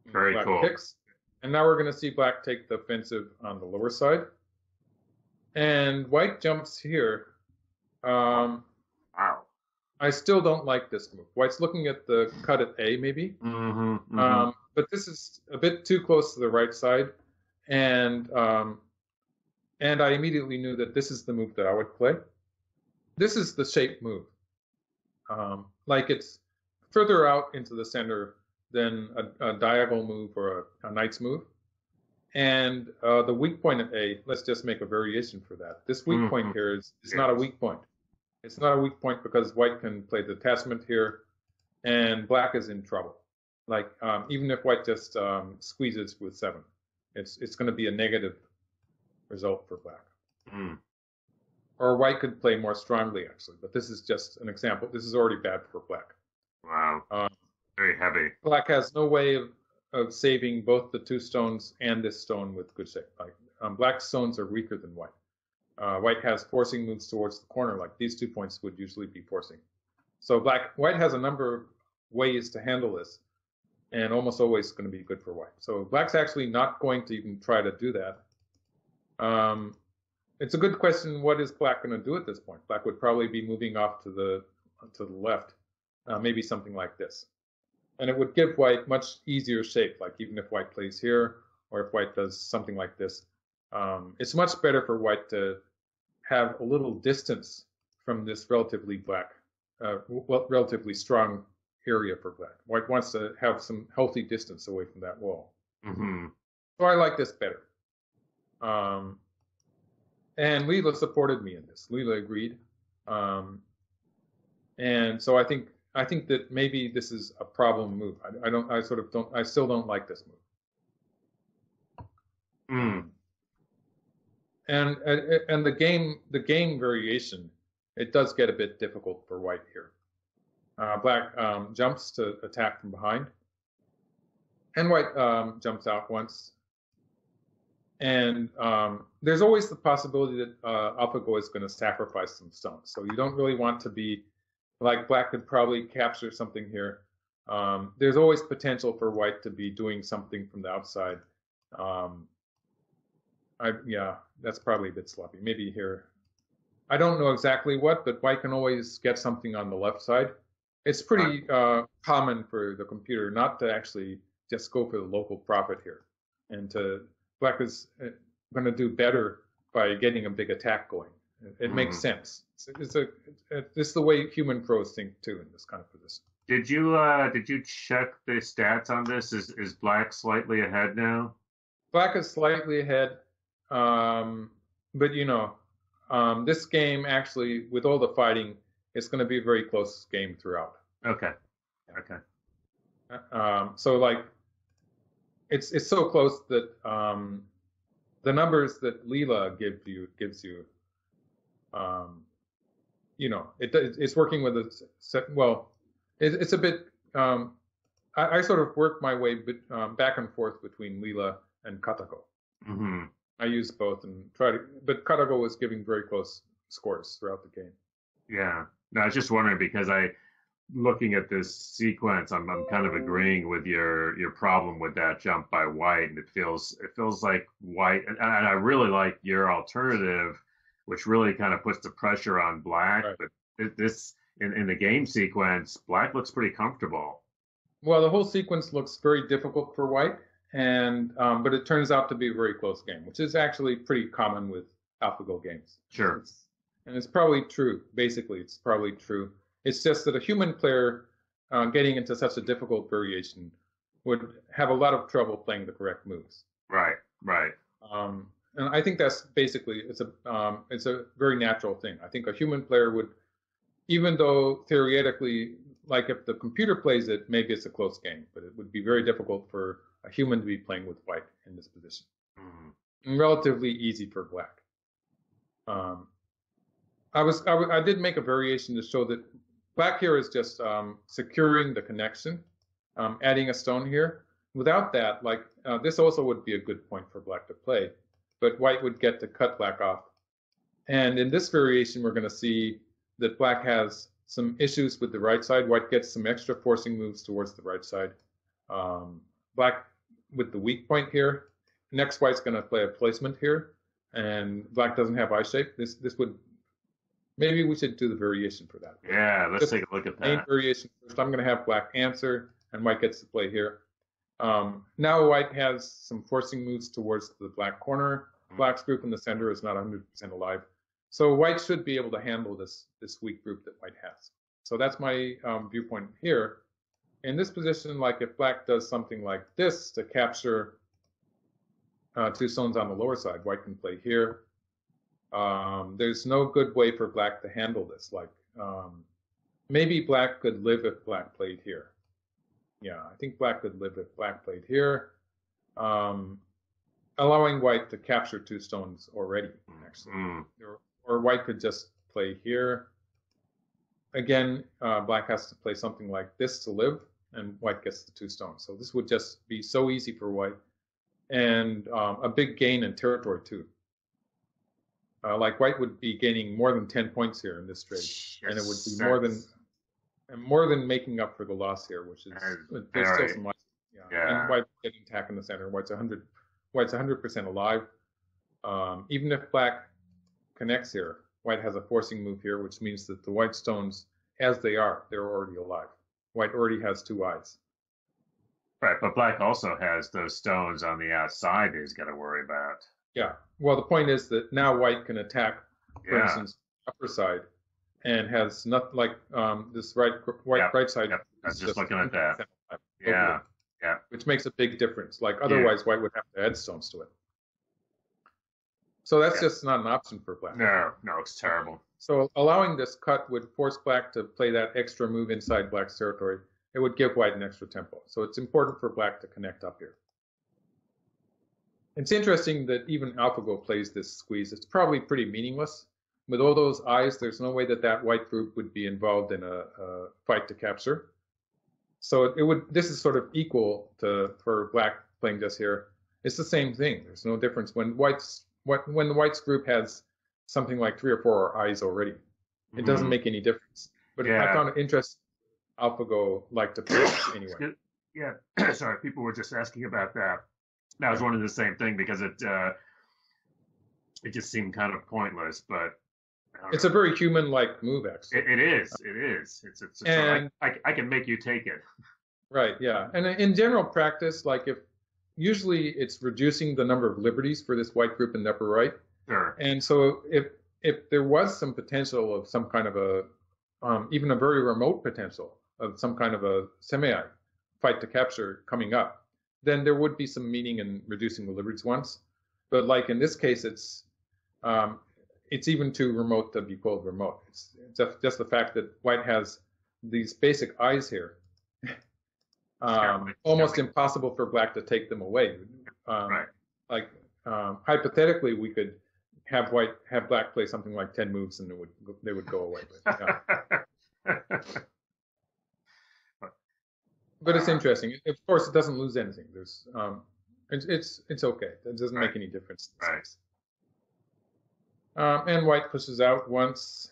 [SPEAKER 1] Very
[SPEAKER 2] Black
[SPEAKER 1] cool.
[SPEAKER 2] picks, and now we're going to see Black take the offensive on the lower side. And White jumps here. Um,
[SPEAKER 1] Wow.
[SPEAKER 2] I still don't like this move. White's looking at the cut at A, maybe.
[SPEAKER 1] Mm-hmm.
[SPEAKER 2] Um, but this is a bit too close to the right side, and um, and I immediately knew that this is the move that I would play. This is the shape move. Um, like it's further out into the center than a, a diagonal move or a, a knight's move. And uh, the weak point at A, let's just make a variation for that. This weak
[SPEAKER 1] Mhm.
[SPEAKER 2] point here is, is not a weak point. It's not a weak point because white can play the attachment here, and black is in trouble. Like um, even if white just um, squeezes with seven, it's it's going to be a negative result for black.
[SPEAKER 1] Mm.
[SPEAKER 2] Or white could play more strongly, actually, but this is just an example. This is already bad for black.
[SPEAKER 1] Wow.
[SPEAKER 2] Um,
[SPEAKER 1] Very heavy.
[SPEAKER 2] black has no way of, of saving both the two stones and this stone with good shape. Like um, black stones are weaker than white. Uh, white has forcing moves towards the corner, like these two points would usually be forcing. So black, white has a number of ways to handle this, and almost always going to be good for white. So black's actually not going to even try to do that. Um, it's a good question. What is black going to do at this point? Black would probably be moving off to the to the left, uh, maybe something like this, and it would give white much easier shape. Like even if white plays here, or if white does something like this, um, it's much better for white to have a little distance from this relatively black, uh, relatively strong area for black. White wants to have some healthy distance away from that wall.
[SPEAKER 1] hmm
[SPEAKER 2] So I like this better. Um, and Leela supported me in this. Leela agreed. Um, and so I think I think that maybe this is a problem move. I, I don't. I sort of don't. I still don't like this move.
[SPEAKER 1] Mm.
[SPEAKER 2] And and and the game the game variation it does get a bit difficult for white here. Uh, black um, jumps to attack from behind, and white um, jumps out once. And um, there's always the possibility that uh, AlphaGo is going to sacrifice some stones. So you don't really want to be like black could probably capture something here. Um, there's always potential for white to be doing something from the outside. Um, I yeah, that's probably a bit sloppy. Maybe here. I don't know exactly what, but white can always get something on the left side. It's pretty uh, common for the computer not to actually just go for the local profit here, and to black is going to do better by getting a big attack going. It, it makes sense. It's, it's a it's the way human pros think too in this kind of position.
[SPEAKER 1] Did you uh did you check the stats on this? Is is black slightly ahead now?
[SPEAKER 2] Black is slightly ahead, um, but you know, um, this game actually, with all the fighting, it's going to be a very close game throughout.
[SPEAKER 1] Okay. Okay.
[SPEAKER 2] Um, so like, it's it's so close that um, the numbers that Leela gives you gives you, um, you know, it it's working with a set, well, it, it's a bit. Um, I, I sort of work my way bit, um, back and forth between Leela and Katago.
[SPEAKER 1] hmm
[SPEAKER 2] I use both and try to, but Katago was giving very close scores throughout the game.
[SPEAKER 1] Yeah. No, I was just wondering because I, looking at this sequence, I'm I'm kind of agreeing with your your problem with that jump by White, and it feels it feels like White, and, and I really like your alternative, which really kind of puts the pressure on Black.
[SPEAKER 2] Right.
[SPEAKER 1] But this in in the game sequence, Black looks pretty comfortable.
[SPEAKER 2] Well, the whole sequence looks very difficult for White, and um, but it turns out to be a very close game, which is actually pretty common with AlphaGo games.
[SPEAKER 1] Sure.
[SPEAKER 2] It's, and it's probably true. Basically, it's probably true. It's just that a human player uh, getting into such a difficult variation would have a lot of trouble playing the correct moves.
[SPEAKER 1] Right. Right.
[SPEAKER 2] Um, and I think that's basically it's a um, it's a very natural thing. I think a human player would, even though theoretically, like if the computer plays it, maybe it's a close game, but it would be very difficult for a human to be playing with white in this position,
[SPEAKER 1] Mhm.
[SPEAKER 2] and relatively easy for black. Um, I was I, w- I did make a variation to show that black here is just um, securing the connection, um, adding a stone here. Without that, like uh, this also would be a good point for black to play, but white would get to cut black off. And in this variation, we're going to see that black has some issues with the right side. White gets some extra forcing moves towards the right side. Um, black with the weak point here. Next, white's going to play a placement here, and black doesn't have eye shape. This this would maybe we should do the variation for that.
[SPEAKER 1] Yeah. Let's
[SPEAKER 2] Just
[SPEAKER 1] take a look at that.
[SPEAKER 2] variation first. I'm going to have black answer, and white gets to play here. Um, now white has some forcing moves towards the black corner. Black's group in the center is not 100% alive, so white should be able to handle this this weak group that white has. So that's my um, viewpoint here. In this position, like if black does something like this to capture uh, two stones on the lower side, white can play here. Um, there's no good way for black to handle this. Like um, maybe black could live if black played here. Yeah, I think black could live if black played here. Um, allowing white to capture two stones already, actually.
[SPEAKER 1] Mm.
[SPEAKER 2] Or, or white could just play here. Again, uh, black has to play something like this to live, and white gets the two stones. So this would just be so easy for white, and um, a big gain in territory too. Uh, like white would be gaining more than 10 points here in this trade, and it would be more than and more than making up for the loss here, which is
[SPEAKER 1] is
[SPEAKER 2] there's still
[SPEAKER 1] very-
[SPEAKER 2] some. Yeah.
[SPEAKER 1] yeah.
[SPEAKER 2] And white getting attack in the center. White's 100. White's 100% alive. Um, even if black connects here, white has a forcing move here, which means that the white stones, as they are, they're already alive. White already has two eyes.
[SPEAKER 1] Right, but black also has those stones on the outside that he's got to worry about.
[SPEAKER 2] Yeah. Well, the point is that now white can attack, for
[SPEAKER 1] Yeah.
[SPEAKER 2] instance, upper side, and has nothing like um, this right white
[SPEAKER 1] Yep,
[SPEAKER 2] right side.
[SPEAKER 1] yep. I was
[SPEAKER 2] is
[SPEAKER 1] just looking at that.
[SPEAKER 2] 100%
[SPEAKER 1] Yeah.
[SPEAKER 2] which makes a big difference. Like otherwise, white would have to add stones to it. So that's
[SPEAKER 1] Yeah.
[SPEAKER 2] just not an option for black.
[SPEAKER 1] No, no, it's terrible.
[SPEAKER 2] So allowing this cut would force black to play that extra move inside black's territory. It would give white an extra tempo. So it's important for black to connect up here. It's interesting that even AlphaGo plays this squeeze. It's probably pretty meaningless. With all those eyes, there's no way that that white group would be involved in a, a fight to capture. So it would. This is sort of equal to for black playing just here. It's the same thing. There's no difference when whites what when the whites group has something like three or four eyes already. It doesn't
[SPEAKER 1] Mhm.
[SPEAKER 2] make any difference. But I
[SPEAKER 1] Yeah.
[SPEAKER 2] found it interesting. AlphaGo like to play anyway.
[SPEAKER 1] Yeah, sorry, people were just asking about that. I was wondering the same thing because it uh, it just seemed kind of pointless, but
[SPEAKER 2] It's
[SPEAKER 1] know.
[SPEAKER 2] a very human-like move, actually.
[SPEAKER 1] It, it is. It is. It's. It's. it's
[SPEAKER 2] And-
[SPEAKER 1] I, I, I can make you take it.
[SPEAKER 2] Right, yeah. And in general practice, like if usually it's reducing the number of liberties for this white group in the upper right.
[SPEAKER 1] Sure.
[SPEAKER 2] And so if if there was some potential of some kind of a um, even a very remote potential of some kind of a semi fight to capture coming up, then there would be some meaning in reducing the liberties once. But like in this case, it's um, it's even too remote to be called remote. It's just, just the fact that white has these basic eyes here. Um, almost impossible for black to take them away. Um,
[SPEAKER 1] Right.
[SPEAKER 2] Like um, hypothetically, we could have white have black play something like ten moves, and it would they would go away. But, yeah. but it's interesting. Of course, it doesn't lose anything. There's um, it's it's it's okay. It doesn't make any difference.
[SPEAKER 1] Right.
[SPEAKER 2] Um, and white pushes out once,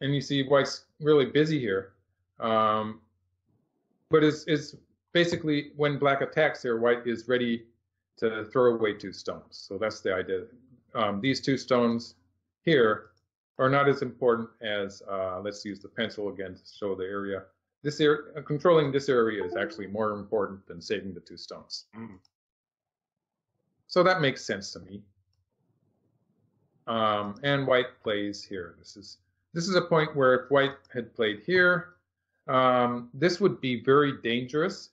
[SPEAKER 2] and you see white's really busy here. Um, but it's, is basically when black attacks here, white is ready to throw away two stones. So that's the idea. Um, these two stones here are not as important as uh, let's use the pencil again to show the area. This area, controlling this area is actually more important than saving the two stones.
[SPEAKER 1] Mm.
[SPEAKER 2] So that makes sense to me. Um, and white plays here. This is this is a point where if white had played here, um, this would be very dangerous.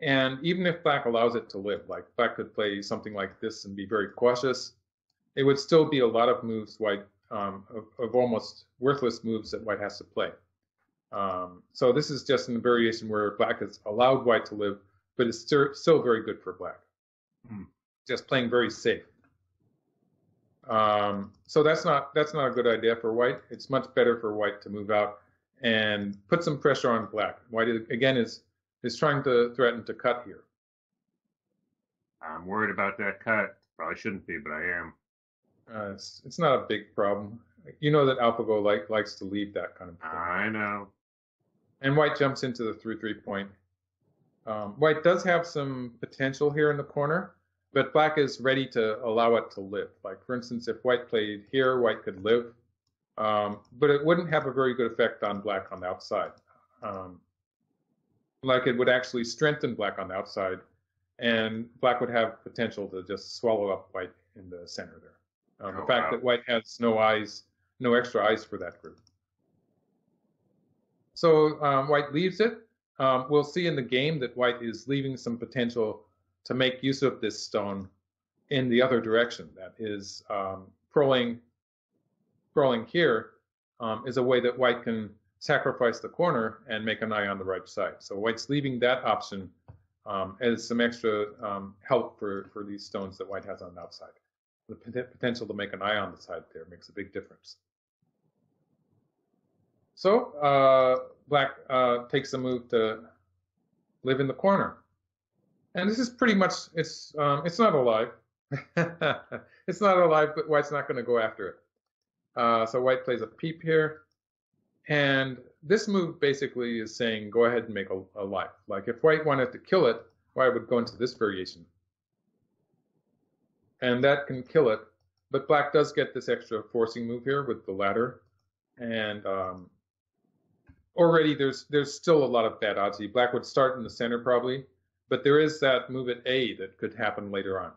[SPEAKER 2] And even if black allows it to live, like black could play something like this and be very cautious, it would still be a lot of moves white um, of, of almost worthless moves that white has to play. Um, so this is just a variation where black has allowed white to live, but it's still, still very good for black.
[SPEAKER 1] Hmm.
[SPEAKER 2] Just playing very safe. Um, so that's not that's not a good idea for white. It's much better for white to move out and put some pressure on black. White again is is trying to threaten to cut here.
[SPEAKER 1] I'm worried about that cut. Probably shouldn't be, but I am.
[SPEAKER 2] Uh, it's it's not a big problem. You know that AlphaGo like likes to leave that kind of thing.
[SPEAKER 1] I know.
[SPEAKER 2] And white jumps into the three three point. Um, white does have some potential here in the corner, but black is ready to allow it to live. Like for instance, if white played here, white could live, um, but it wouldn't have a very good effect on black on the outside. Um, like it would actually strengthen black on the outside, and black would have potential to just swallow up white in the center there. Um,
[SPEAKER 1] Oh,
[SPEAKER 2] the fact
[SPEAKER 1] wow.
[SPEAKER 2] that white has no eyes, no extra eyes for that group. So um, white leaves it. Um, we'll see in the game that white is leaving some potential to make use of this stone in the other direction. That is, um, crawling, crawling here um, is a way that white can sacrifice the corner and make an eye on the right side. So white's leaving that option um, as some extra um, help for, for these stones that white has on the outside. The potential to make an eye on the side there makes a big difference. So uh, black uh, takes the move to live in the corner. And this is pretty much, it's, um, it's not alive. it's not alive, but white's not going to go after it. Uh, so white plays a peep here. And this move basically is saying, go ahead and make a, a life. Like if white wanted to kill it, white would go into this variation. And that can kill it. But black does get this extra forcing move here with the ladder. And um, already there's there's still a lot of bad odds. Black would start in the center probably, but there is that move at A that could happen later on.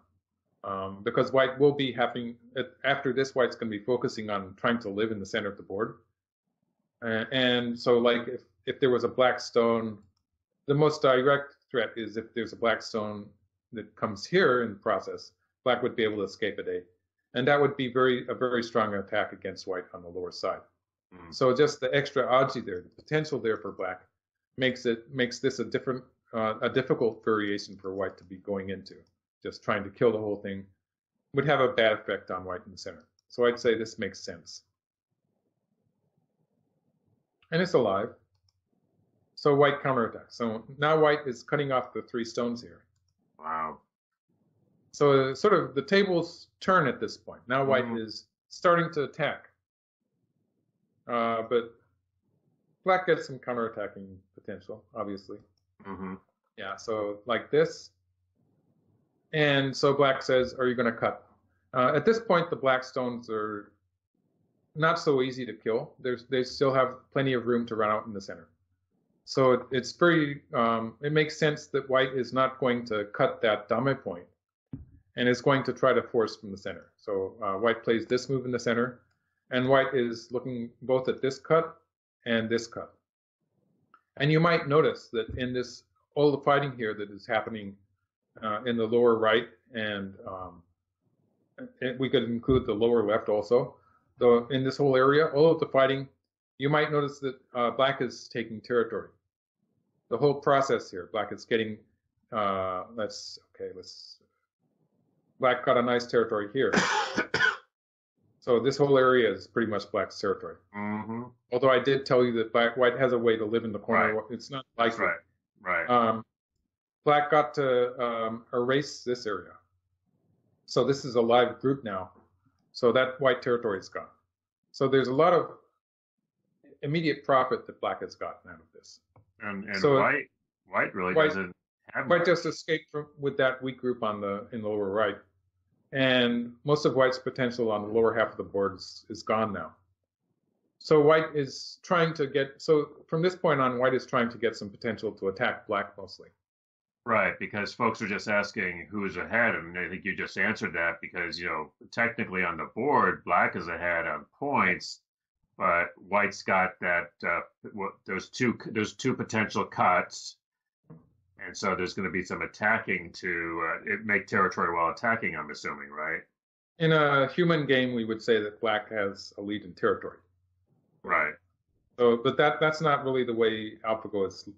[SPEAKER 2] Um, because white will be having, after this, white's going to be focusing on trying to live in the center of the board. Uh, and so like if, if there was a black stone, the most direct threat is if there's a black stone that comes here in the process, black would be able to escape at A. And that would be very a very strong attack against white on the lower side. Mm. So just the extra aji there, the potential there for black makes it makes this a different uh, a difficult variation for white to be going into. Just trying to kill the whole thing would have a bad effect on white in the center. So I'd say this makes sense and it's alive. So white counterattacks. So now white is cutting off the three stones here.
[SPEAKER 1] Wow.
[SPEAKER 2] So sort of the tables turn at this point. Now white mm-hmm. is starting to attack. Uh, but black gets some counterattacking potential, obviously.
[SPEAKER 1] Mm-hmm.
[SPEAKER 2] Yeah, so like this. And so black says, are you going to cut? Uh, at this point, the black stones are not so easy to kill. There's they still have plenty of room to run out in the center. So it, it's very um, it makes sense that white is not going to cut that dame point and is going to try to force from the center. So uh, white plays this move in the center, and white is looking both at this cut and this cut. And you might notice that in this all the fighting here that is happening uh, in the lower right, and um, it, we could include the lower left also the in this whole area, all of the fighting, you might notice that uh, black is taking territory. The whole process here, black is getting. Uh, let's okay, let's. Black got a nice territory here. so this whole area is pretty much black's territory.
[SPEAKER 1] Mm-hmm.
[SPEAKER 2] Although I did tell you that black white has a way to live in the corner. Right. It's not likely.
[SPEAKER 1] Right. Right.
[SPEAKER 2] Um, black got to um, erase this area. So this is a live group now. So that white territory is gone. So there's a lot of immediate profit that black has gotten out of this.
[SPEAKER 1] And, and so white, white really white, doesn't have
[SPEAKER 2] white
[SPEAKER 1] much.
[SPEAKER 2] just escaped from, with that weak group on the in the lower right, and most of white's potential on the lower half of the board is, is gone now. So white is trying to get so from this point on, white is trying to get some potential to attack black mostly.
[SPEAKER 1] Right, because folks are just asking who's ahead, and I think you just answered that because you know technically on the board, black is ahead on points, but white's got that uh, those two those two potential cuts, and so there's going to be some attacking to uh, make territory while attacking. I'm assuming, right?
[SPEAKER 2] In a human game, we would say that black has a lead in territory.
[SPEAKER 1] Right.
[SPEAKER 2] So, but that that's not really the way AlphaGo is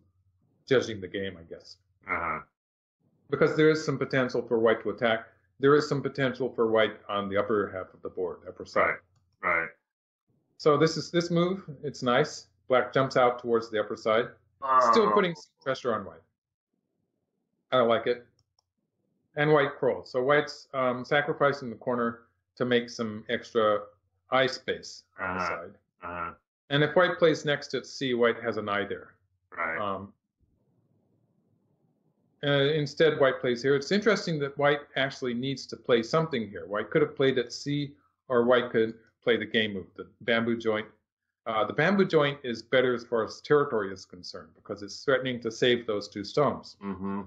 [SPEAKER 2] judging the game, I guess.
[SPEAKER 1] Uh-huh.
[SPEAKER 2] Because there is some potential for white to attack. There is some potential for white on the upper half of the board, upper side.
[SPEAKER 1] Right. Right.
[SPEAKER 2] So this is this move. It's nice. Black jumps out towards the upper side,
[SPEAKER 1] oh.
[SPEAKER 2] still putting pressure on white. I like it. And white crawls. So white's um, sacrificing the corner to make some extra eye space on
[SPEAKER 1] uh-huh.
[SPEAKER 2] the side.
[SPEAKER 1] Uh-huh.
[SPEAKER 2] And if white plays next at C, white has an eye there.
[SPEAKER 1] Right.
[SPEAKER 2] Um, uh, instead, white plays here. It's interesting that white actually needs to play something here. White could have played at C, or white could play the game move, the bamboo joint. Uh, the bamboo joint is better as far as territory is concerned because it's threatening to save those two stones.
[SPEAKER 1] Mm-hmm.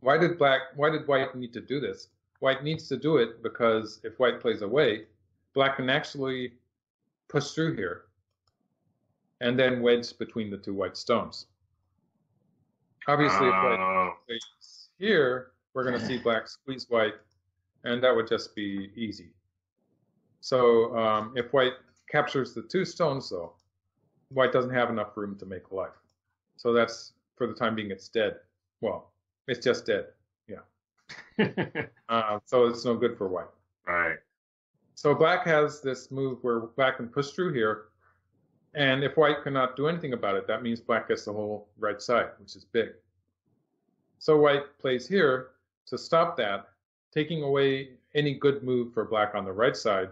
[SPEAKER 2] Why did black? Why did white need to do this? White needs to do it because if white plays away, black can actually push through here and then wedge between the two white stones. Obviously, if white
[SPEAKER 1] oh.
[SPEAKER 2] plays here, we're going to see black squeeze white, and that would just be easy. So um, if white captures the two stones, though, white doesn't have enough room to make life. So that's, for the time being, it's dead. Well, It's just dead. Yeah. uh, so it's no good for white.
[SPEAKER 1] Right.
[SPEAKER 2] So black has this move where black can push through here, and if white cannot do anything about it, that means black gets the whole right side, which is big. So white plays here to stop that, taking away any good move for black on the right side,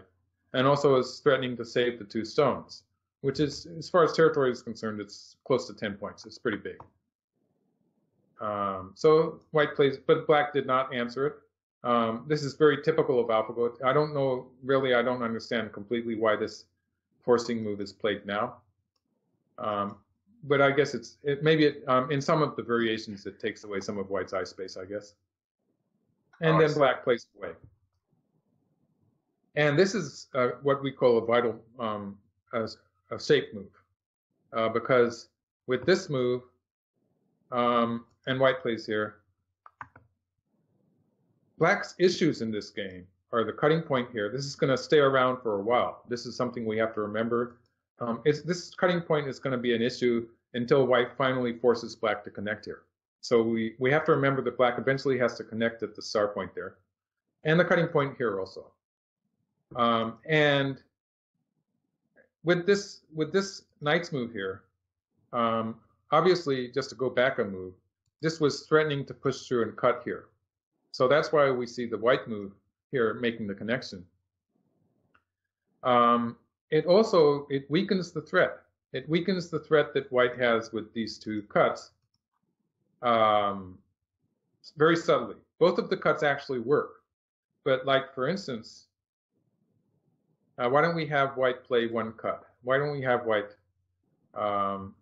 [SPEAKER 2] and also is threatening to save the two stones, which is, as far as territory is concerned, it's close to 10 points. It's pretty big. Um, so white plays, but black did not answer it. Um, this is very typical of AlphaGo. I don't know, really, I don't understand completely why this forcing move is played now. Um, but I guess it's it, maybe it, um, in some of the variations it takes away some of white's eye space, I guess. And then black plays away. And this is uh, what we call a vital um, a, a, shape move, uh, because with this move, um, and white plays here, black's issues in this game are the cutting point here. This is going to stay around for a while. This is something we have to remember um, this cutting point is going to be an issue until white finally forces black to connect here. So we, we have to remember that black eventually has to connect at the star point there and the cutting point here also. Um, and with this with this knight's move here, um, obviously just to go back a move, this was threatening to push through and cut here. So that's why we see the white move here making the connection. Um, it also it weakens the threat. It weakens the threat that white has with these two cuts um, very subtly. Both of the cuts actually work, but like for instance, uh, why don't we have white play one cut? Why don't we have white? Um,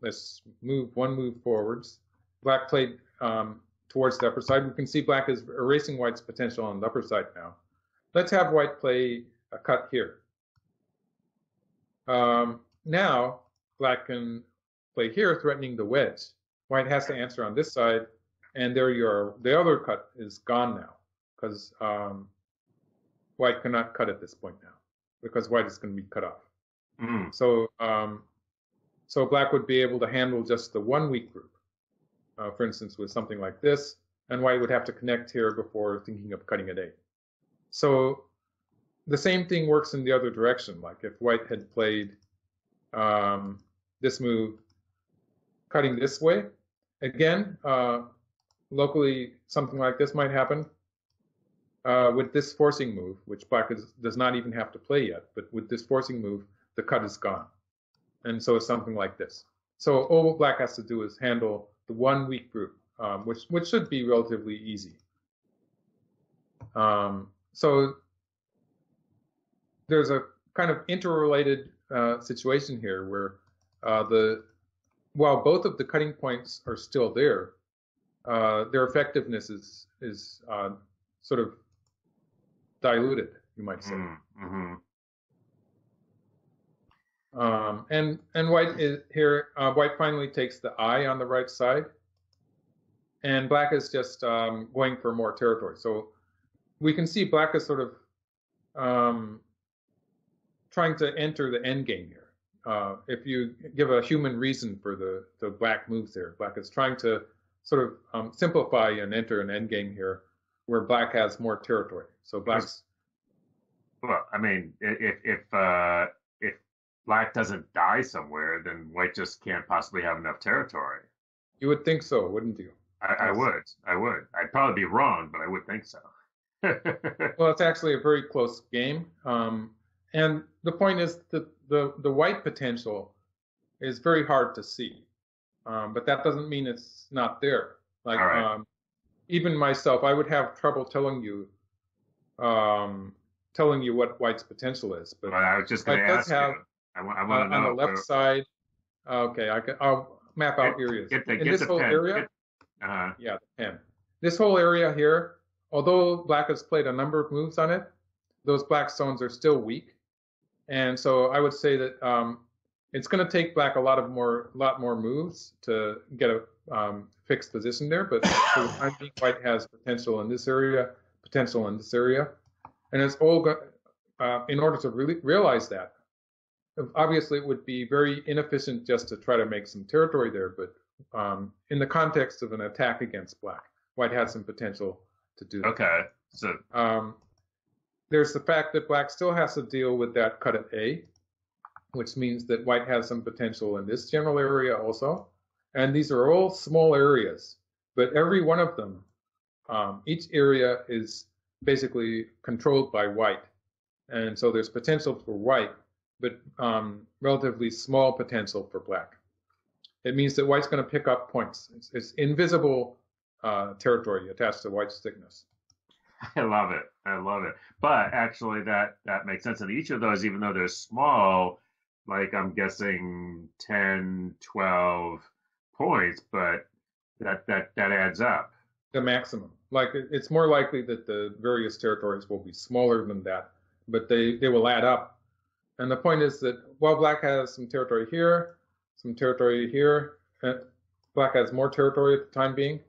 [SPEAKER 2] let's move one move forwards. Black played um, towards the upper side. We can see black is erasing white's potential on the upper side now. Let's have white play a cut here. Um, now, black can play here, threatening the wedge. White has to answer on this side, and there you are. The other cut is gone now, because um, white cannot cut at this point now, because white is going to be cut off. Mm. So, um, so black would be able to handle just the one weak group, uh, for instance, with something like this, and white would have to connect here before thinking of cutting at eight. So the same thing works in the other direction. Like if white had played um, this move cutting this way, again, uh, locally something like this might happen. Uh, with this forcing move, which black is, does not even have to play yet, but with this forcing move, the cut is gone. And so it's something like this. So all black has to do is handle the one week group, um, which, which should be relatively easy. Um, so there's a kind of interrelated uh, situation here where uh, the while both of the cutting points are still there, uh, their effectiveness is is uh, sort of diluted, you might say. Mm-hmm. Um, and and white is here. Uh, white finally takes the eye on the right side, and black is just um, going for more territory. So we can see black is sort of um, trying to enter the end game here. Uh, if you give a human reason for the, the black moves there, black is trying to sort of um, simplify and enter an end game here where black has more territory. So black's.
[SPEAKER 1] Well, I mean, if if uh, black doesn't die somewhere, then white just can't possibly have enough territory.
[SPEAKER 2] You would think so, wouldn't you?
[SPEAKER 1] I, I would. I would. I'd probably be wrong, but I would think so.
[SPEAKER 2] well, it's actually a very close game. Um, and the point is that the, the white potential is very hard to see, um, but that doesn't mean it's not there. Like right. um, even myself, I would have trouble telling you um, telling you what white's potential is. But
[SPEAKER 1] well, I was just going to ask have, you. I want, I want uh,
[SPEAKER 2] to know on the left where... side. Okay, I can, I'll map out get, areas.
[SPEAKER 1] Get the,
[SPEAKER 2] In
[SPEAKER 1] get
[SPEAKER 2] this
[SPEAKER 1] the
[SPEAKER 2] whole
[SPEAKER 1] pen.
[SPEAKER 2] area,
[SPEAKER 1] get, uh,
[SPEAKER 2] yeah, the pen. This whole area here, although black has played a number of moves on it, those black stones are still weak. And so I would say that um, it's going to take black a lot of more, a lot more moves to get a um, fixed position there. But for the time being, white has potential in this area, potential in this area, and it's all go- uh, in order to really realize that. Obviously, it would be very inefficient just to try to make some territory there, but um, in the context of an attack against black. White has some potential to do that.
[SPEAKER 1] Okay. So
[SPEAKER 2] Um, there's the fact that black still has to deal with that cut at A, which means that white has some potential in this general area also. And these are all small areas, but every one of them, um, each area is basically controlled by white. And so there's potential for white, but um, relatively small potential for black. It means that white's going to pick up points. It's, it's invisible uh, territory attached to white's thickness.
[SPEAKER 1] I love it. I love it. But actually, that that makes sense. And each of those, even though they're small, like I'm guessing 10, 12 points, but that that that adds up.
[SPEAKER 2] the maximum. Like it's more likely that the various territories will be smaller than that, but they, they will add up. And the point is that while black has some territory here, some territory here, uh, black has more territory at the time being,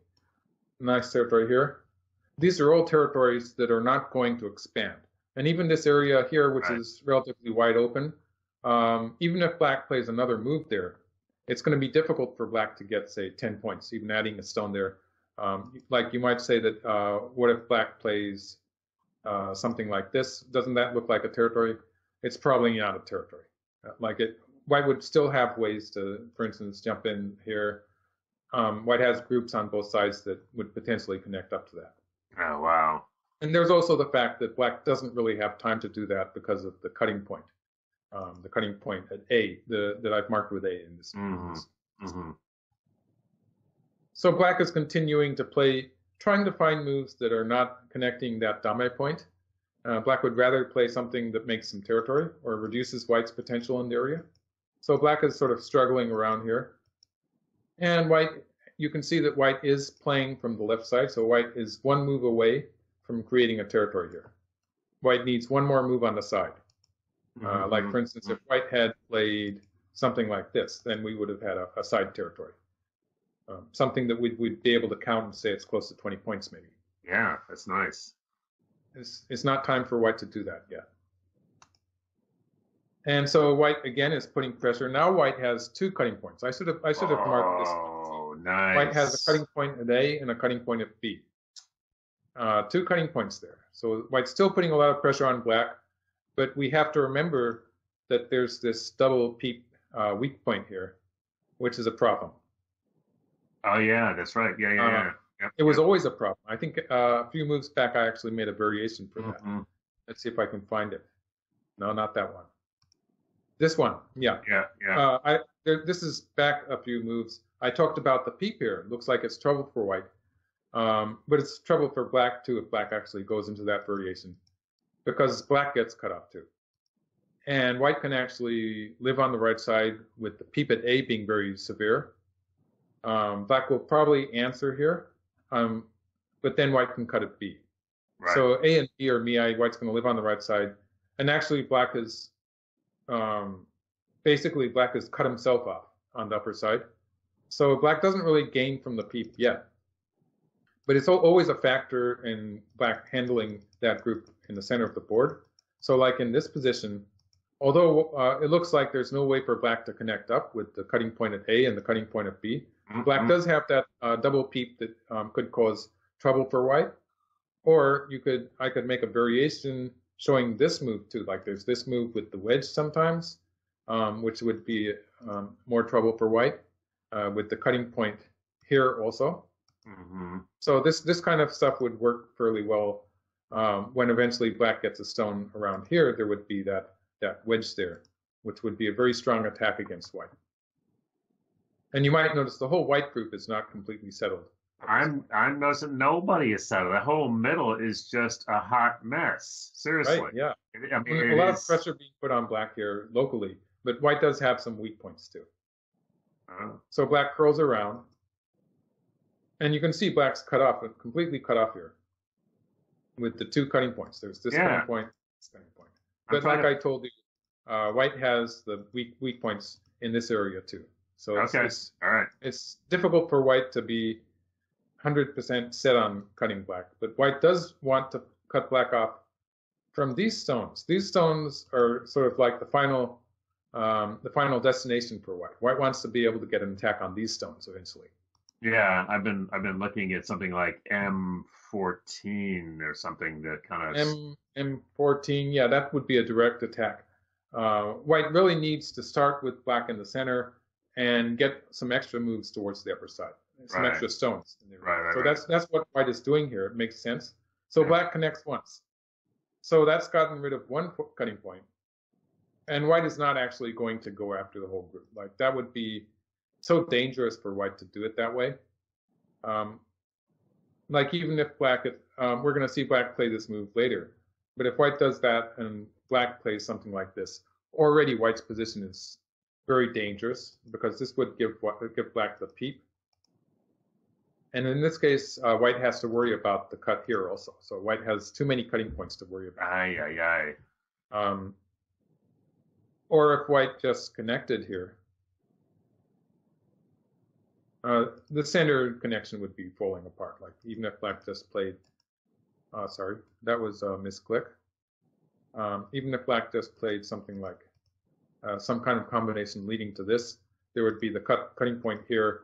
[SPEAKER 2] nice territory here. These are all territories that are not going to expand. And even this area here, which
[SPEAKER 1] Right.
[SPEAKER 2] is relatively wide open, um, even if black plays another move there, it's going to be difficult for black to get, say, 10 points, even adding a stone there. Um, like you might say that, uh, what if black plays uh, something like this? Doesn't that look like a territory? It's probably not a territory. Uh, Like it, white would still have ways to, for instance, jump in here. Um, white has groups on both sides that would potentially connect up to that.
[SPEAKER 1] Oh wow.
[SPEAKER 2] And there's also the fact that black doesn't really have time to do that because of the cutting point, um, the cutting point at A, the, that I've marked with A in this.
[SPEAKER 1] Mhm. hmm
[SPEAKER 2] So black is continuing to play, trying to find moves that are not connecting that dame point. Uh, black would rather play something that makes some territory or reduces white's potential in the area. So black is sort of struggling around here. And white, you can see that white is playing from the left side. So white is one move away from creating a territory here. White needs one more move on the side. Uh, like, for instance, if white had played something like this, then we would have had a, a side territory. Um, something that we'd, we'd be able to count and say it's close to 20 points, maybe.
[SPEAKER 1] Yeah, that's nice.
[SPEAKER 2] It's, it's not time for white to do that yet. And so white again is putting pressure. Now white has two cutting points. I should have I should have marked this.
[SPEAKER 1] Oh, nice.
[SPEAKER 2] White has a cutting point at A and a cutting point at B. Uh, two cutting points there. So white's still putting a lot of pressure on black, but we have to remember that there's this double peep uh, weak point here, which is a problem.
[SPEAKER 1] Oh yeah, that's right. Yeah, yeah,
[SPEAKER 2] Uh,
[SPEAKER 1] yeah. Yep,
[SPEAKER 2] It was
[SPEAKER 1] yep.
[SPEAKER 2] always a problem. I think uh, a few moves back, I actually made a variation for that.
[SPEAKER 1] Mhm.
[SPEAKER 2] Let's see if I can find it. No, not that one. This one, yeah.
[SPEAKER 1] Yeah, yeah.
[SPEAKER 2] Uh, I there, this is back a few moves. I talked about the peep here. It looks like it's trouble for white, um, but it's trouble for black too if black actually goes into that variation, because black gets cut off too, and white can actually live on the right side with the peep at A being very severe. Um, black will probably answer here, um, but then white can cut at B.
[SPEAKER 1] right.
[SPEAKER 2] So A and B are miai. White's going to live on the right side, and actually black is um, basically black has cut himself off on the upper side. So black doesn't really gain from the peep yet, but it's always a factor in black handling that group in the center of the board. So like in this position, although uh, it looks like there's no way for black to connect up with the cutting point at A and the cutting point at B, Black
[SPEAKER 1] Mhm.
[SPEAKER 2] does have that uh, double peep that um, could cause trouble for white. Or you could, I could make a variation showing this move too. Like there's this move with the wedge sometimes, um, which would be um, more trouble for white uh, with the cutting point here also.
[SPEAKER 1] Mhm.
[SPEAKER 2] So this this kind of stuff would work fairly well. Um, when eventually black gets a stone around here, there would be that that wedge there, which would be a very strong attack against white. And you might notice the whole white group is not completely settled.
[SPEAKER 1] I'm I'm noticing nobody is settled. The whole middle is just a hot mess. Seriously.
[SPEAKER 2] Right? Yeah.
[SPEAKER 1] I mean,
[SPEAKER 2] a lot of pressure being put on black here locally, but white does have some weak points too.
[SPEAKER 1] Oh,
[SPEAKER 2] So black curls around, and you can see black's cut off, completely cut off here, with the two cutting points. There's this
[SPEAKER 1] Yeah.
[SPEAKER 2] cutting point, this cutting point. But like
[SPEAKER 1] to-
[SPEAKER 2] I told you, uh, white has the weak weak points in this area too. So it's,
[SPEAKER 1] Okay.
[SPEAKER 2] it's
[SPEAKER 1] all right.
[SPEAKER 2] it's difficult for white to be 100% set on cutting black, but white does want to cut black off from these stones. These stones are sort of like the final um, the final destination for white. White wants to be able to get an attack on these stones eventually.
[SPEAKER 1] Yeah, I've been I've been looking at something like M14 or something that kind of
[SPEAKER 2] M M14, yeah, that would be a direct attack. Uh, white really needs to start with black in the center and get some extra moves towards the upper side, some
[SPEAKER 1] Right.
[SPEAKER 2] extra stones.
[SPEAKER 1] Right, right,
[SPEAKER 2] so that's that's what white is doing here. It makes sense. So
[SPEAKER 1] Yeah.
[SPEAKER 2] black connects once. So that's gotten rid of one cutting point. And white is not actually going to go after the whole group. Like that would be so dangerous for white to do it that way. Um, like even if black, um, we're going to see black play this move later. But if white does that and black plays something like this, already white's position is very dangerous because this would give give black the peep. And in this case, uh, white has to worry about the cut here also. So white has too many cutting points to worry about.
[SPEAKER 1] Aye, aye, aye.
[SPEAKER 2] Um, or if white just connected here, uh, the center connection would be falling apart. Like even if black just played, uh, sorry, that was a misclick. Um, even if black just played something like uh, some kind of combination leading to this, there would be the cut cutting point here,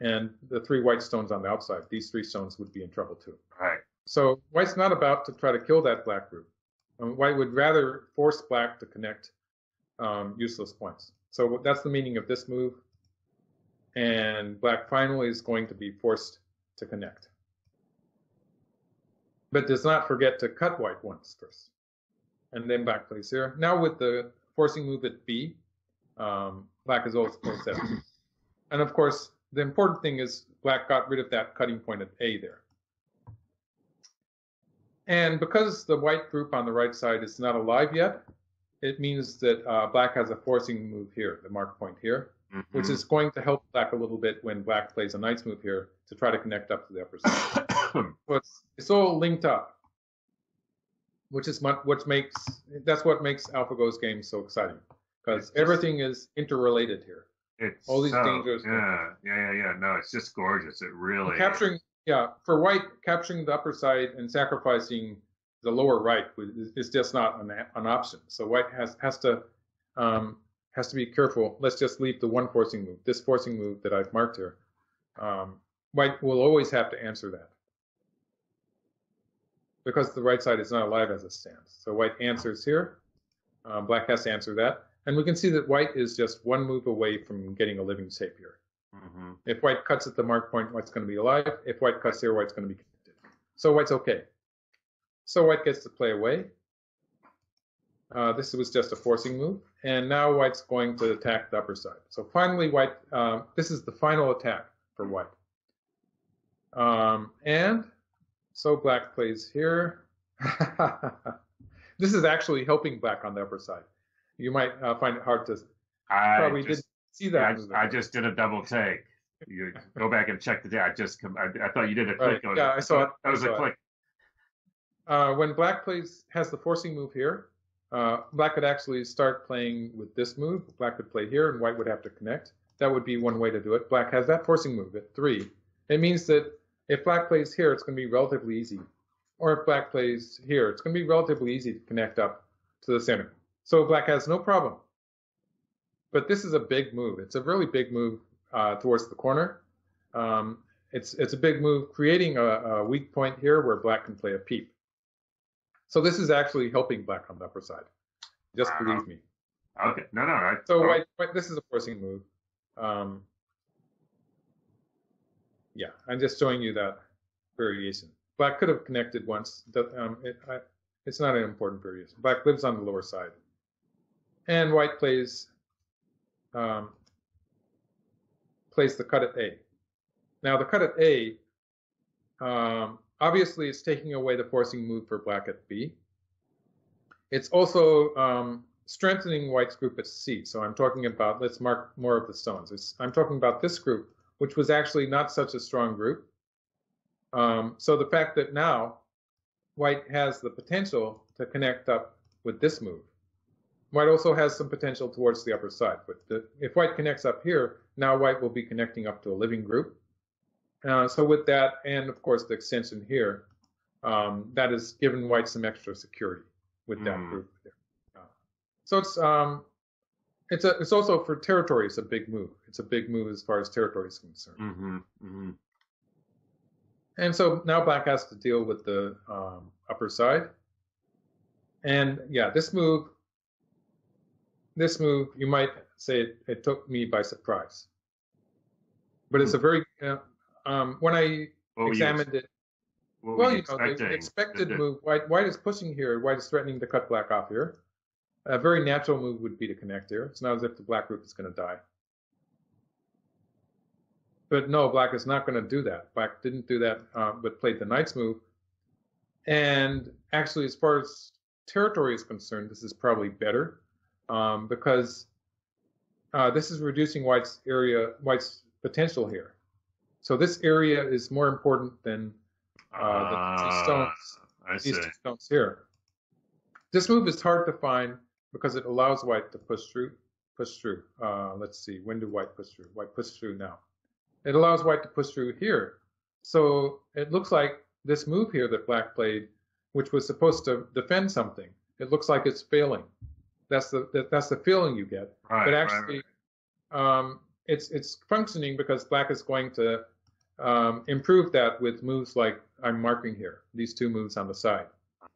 [SPEAKER 2] and the three white stones on the outside. These three stones would be in trouble too.
[SPEAKER 1] Right.
[SPEAKER 2] So white's not about to try to kill that black group. Um, white would rather force black to connect um, useless points. So that's the meaning of this move. And black finally is going to be forced to connect. But does not forget to cut white once first. And then black plays here. Now with the forcing move at B, um, black is also close at And of course, the important thing is black got rid of that cutting point at A there. And because the white group on the right side is not alive yet, it means that uh, black has a forcing move here, the mark point here, which
[SPEAKER 1] Mhm.
[SPEAKER 2] is going to help black a little bit when black plays a knight's move here to try to connect up to the upper side. So it's, it's all linked up, which is what, what makes that's what makes AlphaGo's game so exciting because everything is interrelated here.
[SPEAKER 1] it's
[SPEAKER 2] all these
[SPEAKER 1] so,
[SPEAKER 2] dangerous
[SPEAKER 1] Yeah, yeah, yeah, yeah. No, it's just gorgeous. It really.
[SPEAKER 2] capturing yeah for white capturing the upper side and sacrificing the lower right is- is just not an, an option so white has has to um, has to be careful let's just leave the one forcing move this forcing move that i've marked here um, white will always have to answer that because the right side is not alive as it stands so white answers here uh, black has to answer that and we can see that white is just one move away from getting a living here
[SPEAKER 1] Mhm.
[SPEAKER 2] if white cuts at the mark point, white's going to be alive. If white cuts here, white's going to be connected. So white's okay. So white gets to play away. Uh, this was just a forcing move. And now white's going to attack the upper side. So finally, white, uh, this is the final attack for white. Um, and so black plays here. this is actually helping black on the upper side. You might uh, find it hard to
[SPEAKER 1] I
[SPEAKER 2] probably
[SPEAKER 1] just,
[SPEAKER 2] didn't see that.
[SPEAKER 1] I, I just did a double take. You go back and check the day. I just. I, I thought you did a
[SPEAKER 2] Right.
[SPEAKER 1] click on
[SPEAKER 2] Yeah,
[SPEAKER 1] it.
[SPEAKER 2] I saw it.
[SPEAKER 1] That was a click.
[SPEAKER 2] uh, when black plays has the forcing move here, uh, black could actually start playing with this move. Black could play here, and white would have to connect. That would be one way to do it. Black has that forcing move at three. It means that if black plays here, it's going to be relatively easy. Or if black plays here, it's going to be relatively easy to connect up to the center. So black has no problem. But this is a big move. It's a really big move uh, towards the corner. Um, it's it's a big move, creating a, a weak point here where black can play a peep. So this is actually helping black on the upper side. Just
[SPEAKER 1] Wow.
[SPEAKER 2] believe me.
[SPEAKER 1] Okay. No, no. I,
[SPEAKER 2] So
[SPEAKER 1] oh,
[SPEAKER 2] this is a forcing move. Um, yeah, I'm just showing you that variation. Black could have connected once. That, um, it, I, it's not an important variation. Black lives on the lower side, and white plays um, plays the cut at A. Now the cut at A, um, obviously, it's taking away the forcing move for black at B. It's also um, strengthening white's group at C. So I'm talking about, let's mark more of the stones. It's, I'm talking about this group, which was actually not such a strong group. Um, so the fact that now white has the potential to connect up with this move. White also has some potential towards the upper side, but the, if white connects up here, now white will be connecting up to a living group. Uh, so with that, and of course the extension here, um, that has given white some extra security with that
[SPEAKER 1] Mm.
[SPEAKER 2] group there. So it's um, it's a it's also for territory. It's a big move. It's a big move as far as territory is concerned.
[SPEAKER 1] Mm-hmm. Mm-hmm.
[SPEAKER 2] And so now black has to deal with the um, upper side. And yeah, this move, this move, you might say it, it took me by surprise. But it's a very, uh, um, when I
[SPEAKER 1] What were you,
[SPEAKER 2] examined it, well,
[SPEAKER 1] you
[SPEAKER 2] you know, the expected move, white, white is pushing here, white is threatening to cut black off here. A very natural move would be to connect here. It's not as if the black group is going to die. But no, black is not going to do that. Black didn't do that, uh, but played the knight's move. And actually, as far as territory is concerned, this is probably better um, because uh, this is reducing white's area, white's potential here. So this area is more important than uh, the two
[SPEAKER 1] Ah,
[SPEAKER 2] stones
[SPEAKER 1] I see.
[SPEAKER 2] these two stones here. This move is hard to find because it allows white to push through. Push through. Uh, let's see. When do white push through? White push through now. It allows white to push through here. So it looks like this move here that black played, which was supposed to defend something, it looks like it's failing. That's the that, that's the feeling you get.
[SPEAKER 1] Right,
[SPEAKER 2] but actually,
[SPEAKER 1] right.
[SPEAKER 2] um, it's it's functioning because black is going to um, improve that with moves like I'm marking here. These two moves on the side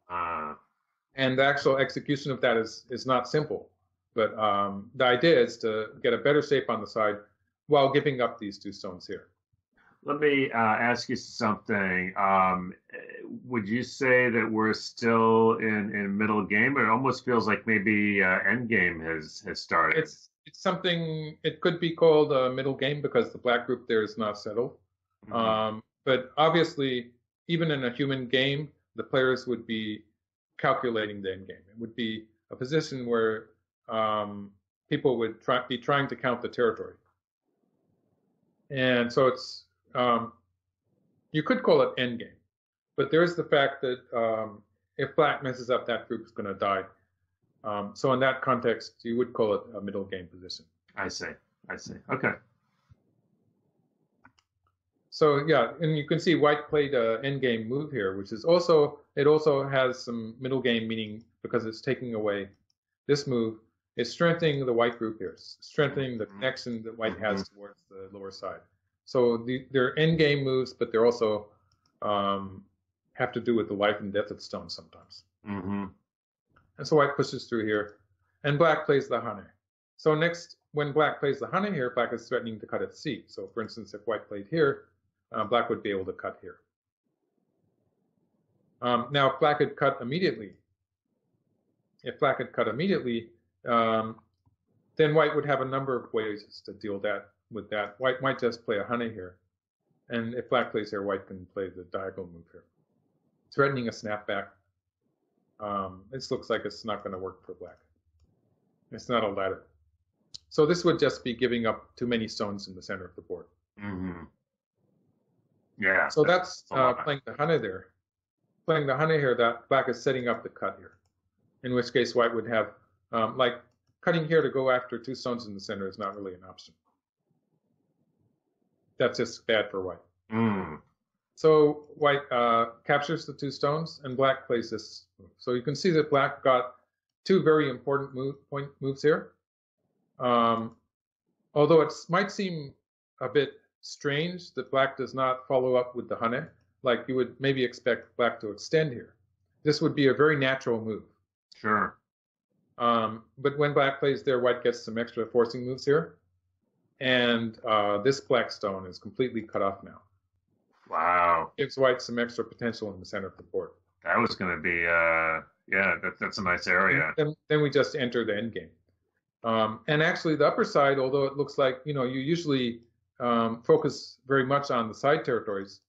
[SPEAKER 1] Ah,
[SPEAKER 2] and the actual execution of that is is not simple. But um, the idea is to get a better shape on the side while giving up these two stones here.
[SPEAKER 1] let me uh, ask you something. Um, would you say that we're still in, in middle game? It almost feels like maybe uh, end game has has started.
[SPEAKER 2] It's it's something. It could be called a middle game because the black group there is not settled.
[SPEAKER 1] Mhm.
[SPEAKER 2] Um, but obviously, even in a human game, the players would be calculating the end game. It would be a position where um, people would try, be trying to count the territory. And so it's, um, you could call it endgame. But there's the fact that um, if black messes up, that group is going to die. Um, so in that context, you would call it a middle game position.
[SPEAKER 1] I see. I see. Okay.
[SPEAKER 2] So yeah, and you can see white played an endgame move here, which is also it also has some middle game meaning because it's taking away this move. It's strengthening the white group here, strengthening the
[SPEAKER 1] Mhm.
[SPEAKER 2] connection that white has towards the lower side. So the, they're end game moves, but they're also um, have to do with the life and death of stone sometimes.
[SPEAKER 1] hmm
[SPEAKER 2] And so white pushes through here, and black plays the hane. So next, when black plays the hane here, black is threatening to cut at c. So for instance, if white played here, uh, black would be able to cut here. Um, now, if black had cut immediately, if black had cut immediately, um, then white would have a number of ways to deal that with that. White might just play a hane here, and if black plays here, white can play the diagonal move here, threatening a snapback. Um, this looks like it's not going to work for black. It's not a ladder. So this would just be giving up too many stones in the center of the board.
[SPEAKER 1] hmm Yeah.
[SPEAKER 2] So that's
[SPEAKER 1] a
[SPEAKER 2] uh, playing the hane there. Playing the hane here, that black is setting up the cut here. In which case, white would have, um, like, cutting here to go after two stones in the center is not really an option. That's just bad for white.
[SPEAKER 1] Mm.
[SPEAKER 2] So white uh, captures the two stones, and black plays this move. So you can see that black got two very important move, point moves here. Um, although it might seem a bit strange that black does not follow up with the hane, like you would maybe expect black to extend here. This would be a very natural move.
[SPEAKER 1] Sure.
[SPEAKER 2] Um, but when black plays there, white gets some extra forcing moves here. And uh, this black stone is completely cut off now.
[SPEAKER 1] Wow.
[SPEAKER 2] Gives white some extra potential in the center of the board.
[SPEAKER 1] That was going to be, uh, yeah, that, that's a nice area.
[SPEAKER 2] Then, then we just enter the end game. Um, and actually, the upper side, although it looks like you know you usually um, focus very much on the side territories,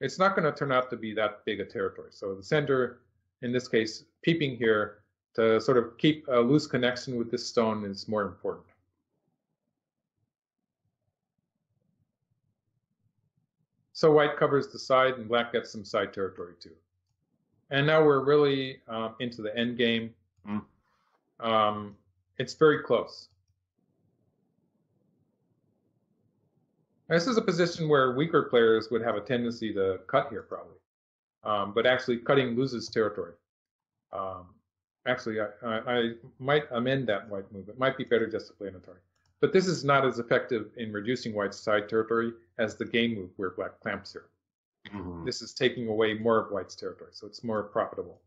[SPEAKER 2] it's not going to turn out to be that big a territory. So the center, in this case, peeping here to sort of keep a loose connection with this stone is more important. So white covers the side, and black gets some side territory too. And now we're really um, into the end game.
[SPEAKER 1] Mm.
[SPEAKER 2] Um, it's very close. This is a position where weaker players would have a tendency to cut here, probably. Um, but actually, cutting loses territory. Um, Actually, I, I, I might amend that white move. It might be better just to play an Atari. But this is not as effective in reducing white's side territory as the game move where black clamps here.
[SPEAKER 1] Mhm.
[SPEAKER 2] This is taking away more of white's territory, so it's more profitable.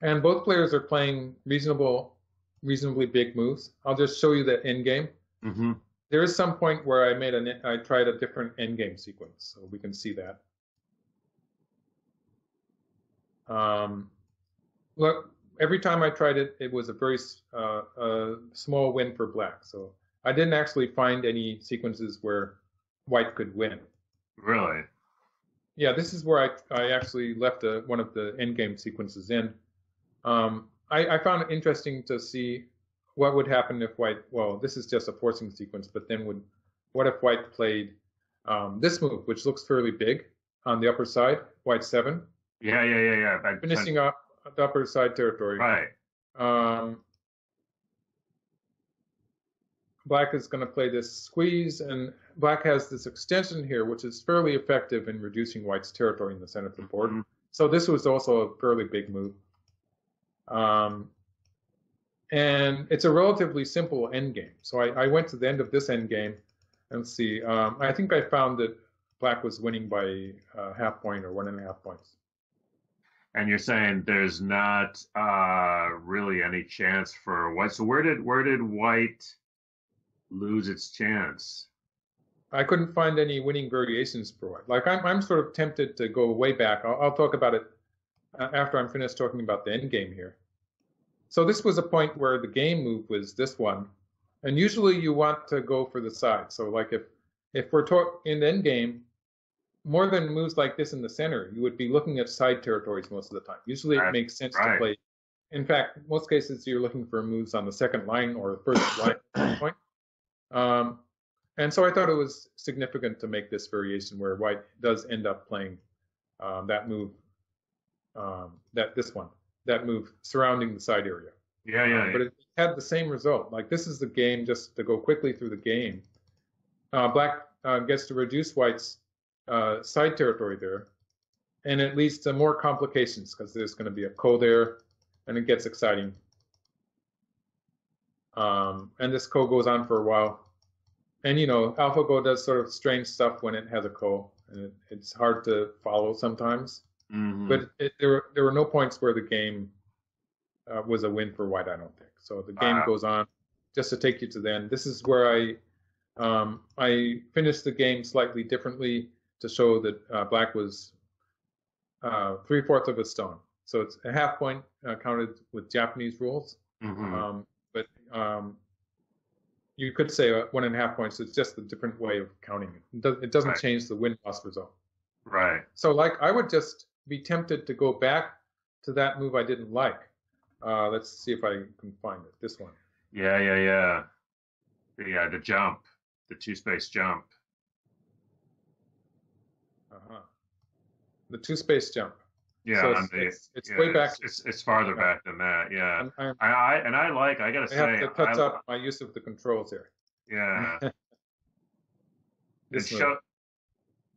[SPEAKER 2] And both players are playing reasonable, reasonably big moves. I'll just show you the end game.
[SPEAKER 1] Mhm.
[SPEAKER 2] There is some point where I made an I tried a different end game sequence, so we can see that. Um, look, every time I tried it, it was a very uh, a small win for black. So I didn't actually find any sequences where white could win.
[SPEAKER 1] Really?
[SPEAKER 2] Yeah, this is where I, I actually left a, one of the endgame sequences in. Um, I, I found it interesting to see what would happen if white, well, this is just a forcing sequence, but then would, what if white played um, this move, which looks fairly big on the upper side, white seven,
[SPEAKER 1] Yeah, yeah, yeah, yeah.
[SPEAKER 2] Finishing up the upper side territory.
[SPEAKER 1] Right.
[SPEAKER 2] Um, black is going to play this squeeze, and black has this extension here, which is fairly effective in reducing white's territory in the center of the board.
[SPEAKER 1] Mhm.
[SPEAKER 2] So this was also a fairly big move. Um, and it's a relatively simple endgame. So I, I went to the end of this endgame and see. Um, I think I found that black was winning by a half point or one and a half points.
[SPEAKER 1] And you're saying there's not uh, really any chance for white. So where did where did white lose its chance?
[SPEAKER 2] I couldn't find any winning variations for it. Like I'm, I'm sort of tempted to go way back. I'll, I'll talk about it uh, after I'm finished talking about the end game here. So this was a point where the game move was this one, and usually you want to go for the side. So like if if we're talk in the end game, more than moves like this in the center, you would be looking at side territories most of the time. Usually it makes sense
[SPEAKER 1] right.
[SPEAKER 2] to play. In fact, most cases you're looking for moves on the second line or first line point. Um, and so I thought it was significant to make this variation where white does end up playing um, that move, um, that this one, that move surrounding the side area.
[SPEAKER 1] Yeah, yeah.
[SPEAKER 2] But it had the same result. Like this is the game, just to go quickly through the game. Uh, black uh, gets to reduce white's uh, side territory there, and it leads to more complications because there's going to be a ko there, and it gets exciting. Um, and this ko goes on for a while. And you know, AlphaGo does sort of strange stuff when it has a ko, and it, it's hard to follow sometimes.
[SPEAKER 1] Mhm.
[SPEAKER 2] But it, there were there were no points where the game uh, was a win for white. I don't think. So the game
[SPEAKER 1] Wow.
[SPEAKER 2] goes on. Just to take you to the end, this is where I um, I finished the game slightly differently to show that uh, black was uh, three fourths of a stone. So it's a half point uh, counted with Japanese rules.
[SPEAKER 1] Mhm.
[SPEAKER 2] Um, but um, you could say uh, one and a half points. It's just a different way of counting it. It, does, it doesn't
[SPEAKER 1] Right.
[SPEAKER 2] change the win loss result.
[SPEAKER 1] right.
[SPEAKER 2] So like I would just be tempted to go back to that move I didn't like. Uh, let's see if I can find it. This one.
[SPEAKER 1] Yeah, yeah, yeah. The uh, the jump, the two space jump.
[SPEAKER 2] Uh-huh. The two space jump.
[SPEAKER 1] Yeah,
[SPEAKER 2] so it's,
[SPEAKER 1] the,
[SPEAKER 2] it's, it's
[SPEAKER 1] yeah,
[SPEAKER 2] way back.
[SPEAKER 1] It's, it's, it's farther
[SPEAKER 2] Yeah.
[SPEAKER 1] back than that. Yeah.
[SPEAKER 2] I'm, I'm,
[SPEAKER 1] I, I and I like. I gotta
[SPEAKER 2] I
[SPEAKER 1] say,
[SPEAKER 2] have to touch
[SPEAKER 1] I,
[SPEAKER 2] up my use of the controls here.
[SPEAKER 1] Yeah. it
[SPEAKER 2] This move.
[SPEAKER 1] show,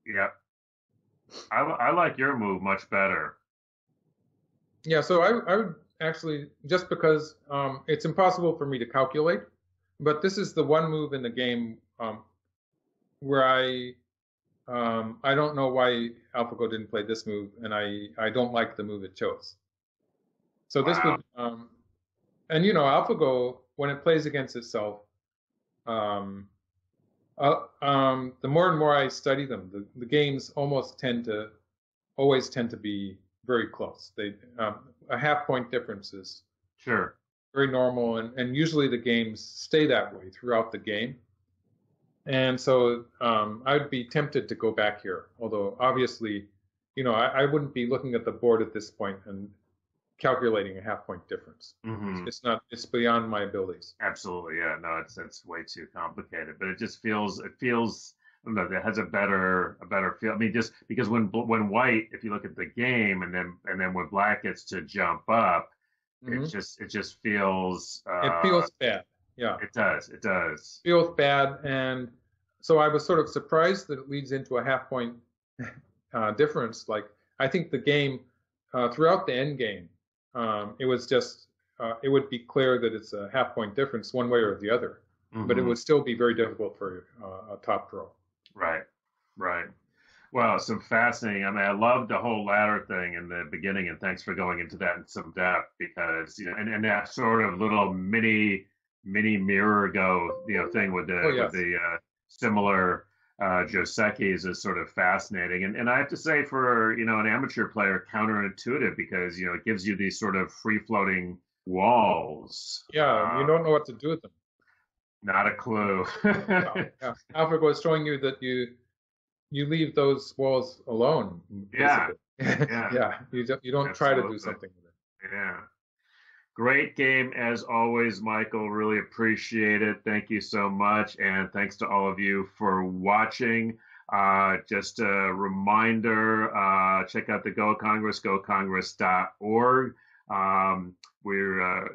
[SPEAKER 1] yeah. I, I like your move much better.
[SPEAKER 2] Yeah, so I, I would actually just because um, it's impossible for me to calculate, but this is the one move in the game um, where I um, I don't know why AlphaGo didn't play this move, and I I don't like the move it chose. So this
[SPEAKER 1] Wow.
[SPEAKER 2] would um, and you know AlphaGo when it plays against itself, um, uh, um, the more and more I study them, the, the games almost tend to always tend to be very close. They um, a half point difference is
[SPEAKER 1] Sure.
[SPEAKER 2] very normal, and, and usually the games stay that way throughout the game. And so um, I'd be tempted to go back here, although obviously, you know, I, I wouldn't be looking at the board at this point and calculating a half point difference.
[SPEAKER 1] hmm
[SPEAKER 2] It's not, it's beyond my abilities.
[SPEAKER 1] Absolutely. Yeah. No, it's it's way too complicated. But it just feels it feels I don't know. It has a better a better feel. I mean, just because when when white, if you look at the game, and then and then when black gets to jump up,
[SPEAKER 2] Mhm.
[SPEAKER 1] it just it just feels. Uh,
[SPEAKER 2] It feels bad. Yeah.
[SPEAKER 1] It does. It does.
[SPEAKER 2] feels bad. And so I was sort of surprised that it leads into a half point uh, difference. Like I think the game uh, throughout the end game, um, it was just uh, it would be clear that it's a half point difference one way or the other, mm-hmm. but it mm-hmm. would still be very difficult for uh, a top pro.
[SPEAKER 1] Right, right. Well, some fascinating. I mean, I loved the whole ladder thing in the beginning, and thanks for going into that in some depth because you know, and, and that sort of little mini mini mirror go you know thing with the oh, yes. with the uh, similar uh, Josekis is sort of fascinating, and and I have to say for you know an amateur player, counterintuitive because you know it gives you these sort of free floating walls.
[SPEAKER 2] Yeah, you don't know what to do with them.
[SPEAKER 1] Not a clue.
[SPEAKER 2] yeah. AlphaGo was showing you that you you leave those walls alone.
[SPEAKER 1] Yeah. yeah.
[SPEAKER 2] yeah. You don't you don't Absolutely. try to do something with it.
[SPEAKER 1] Yeah. Great game as always, Michael. Really appreciate it. Thank you so much. And thanks to all of you for watching. Uh, just a reminder uh, check out the Go Congress, gocongress.org. Um, we're uh,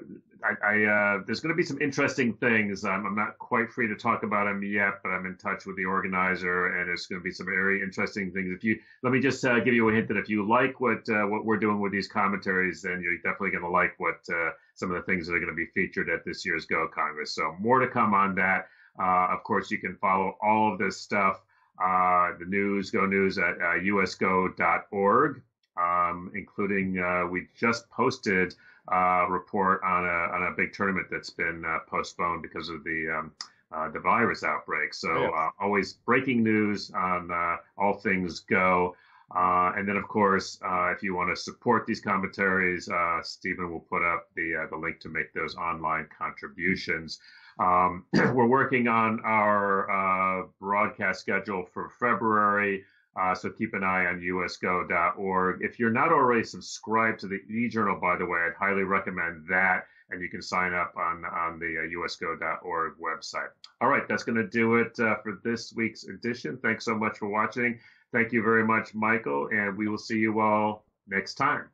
[SPEAKER 1] I, I uh, there's going to be some interesting things. Um, I'm not quite free to talk about them yet, but I'm in touch with the organizer, and it's going to be some very interesting things. If you let me just uh, give you a hint that if you like what uh, what we're doing with these commentaries, then you're definitely going to like what uh, some of the things that are going to be featured at this year's Go Congress. So more to come on that. Uh, of course, you can follow all of this stuff, the news, Go News at usgo.org um, including uh, we just posted a report on a, on a big tournament that's been uh, postponed because of the um, uh, the virus outbreak. So. Uh, always breaking news on uh, all things go. Uh, and then, of course, if you want to support these commentaries, Stephen will put up the the link to make those online contributions. Um, we're working on our broadcast schedule for February. Uh, so keep an eye on usgo.org. If you're not already subscribed to the e-journal, by the way, I'd highly recommend that, and you can sign up on on the uh, usgo.org website. All right, that's going to do it uh, for this week's edition. Thanks so much for watching. Thank you very much, Michael, and we will see you all next time.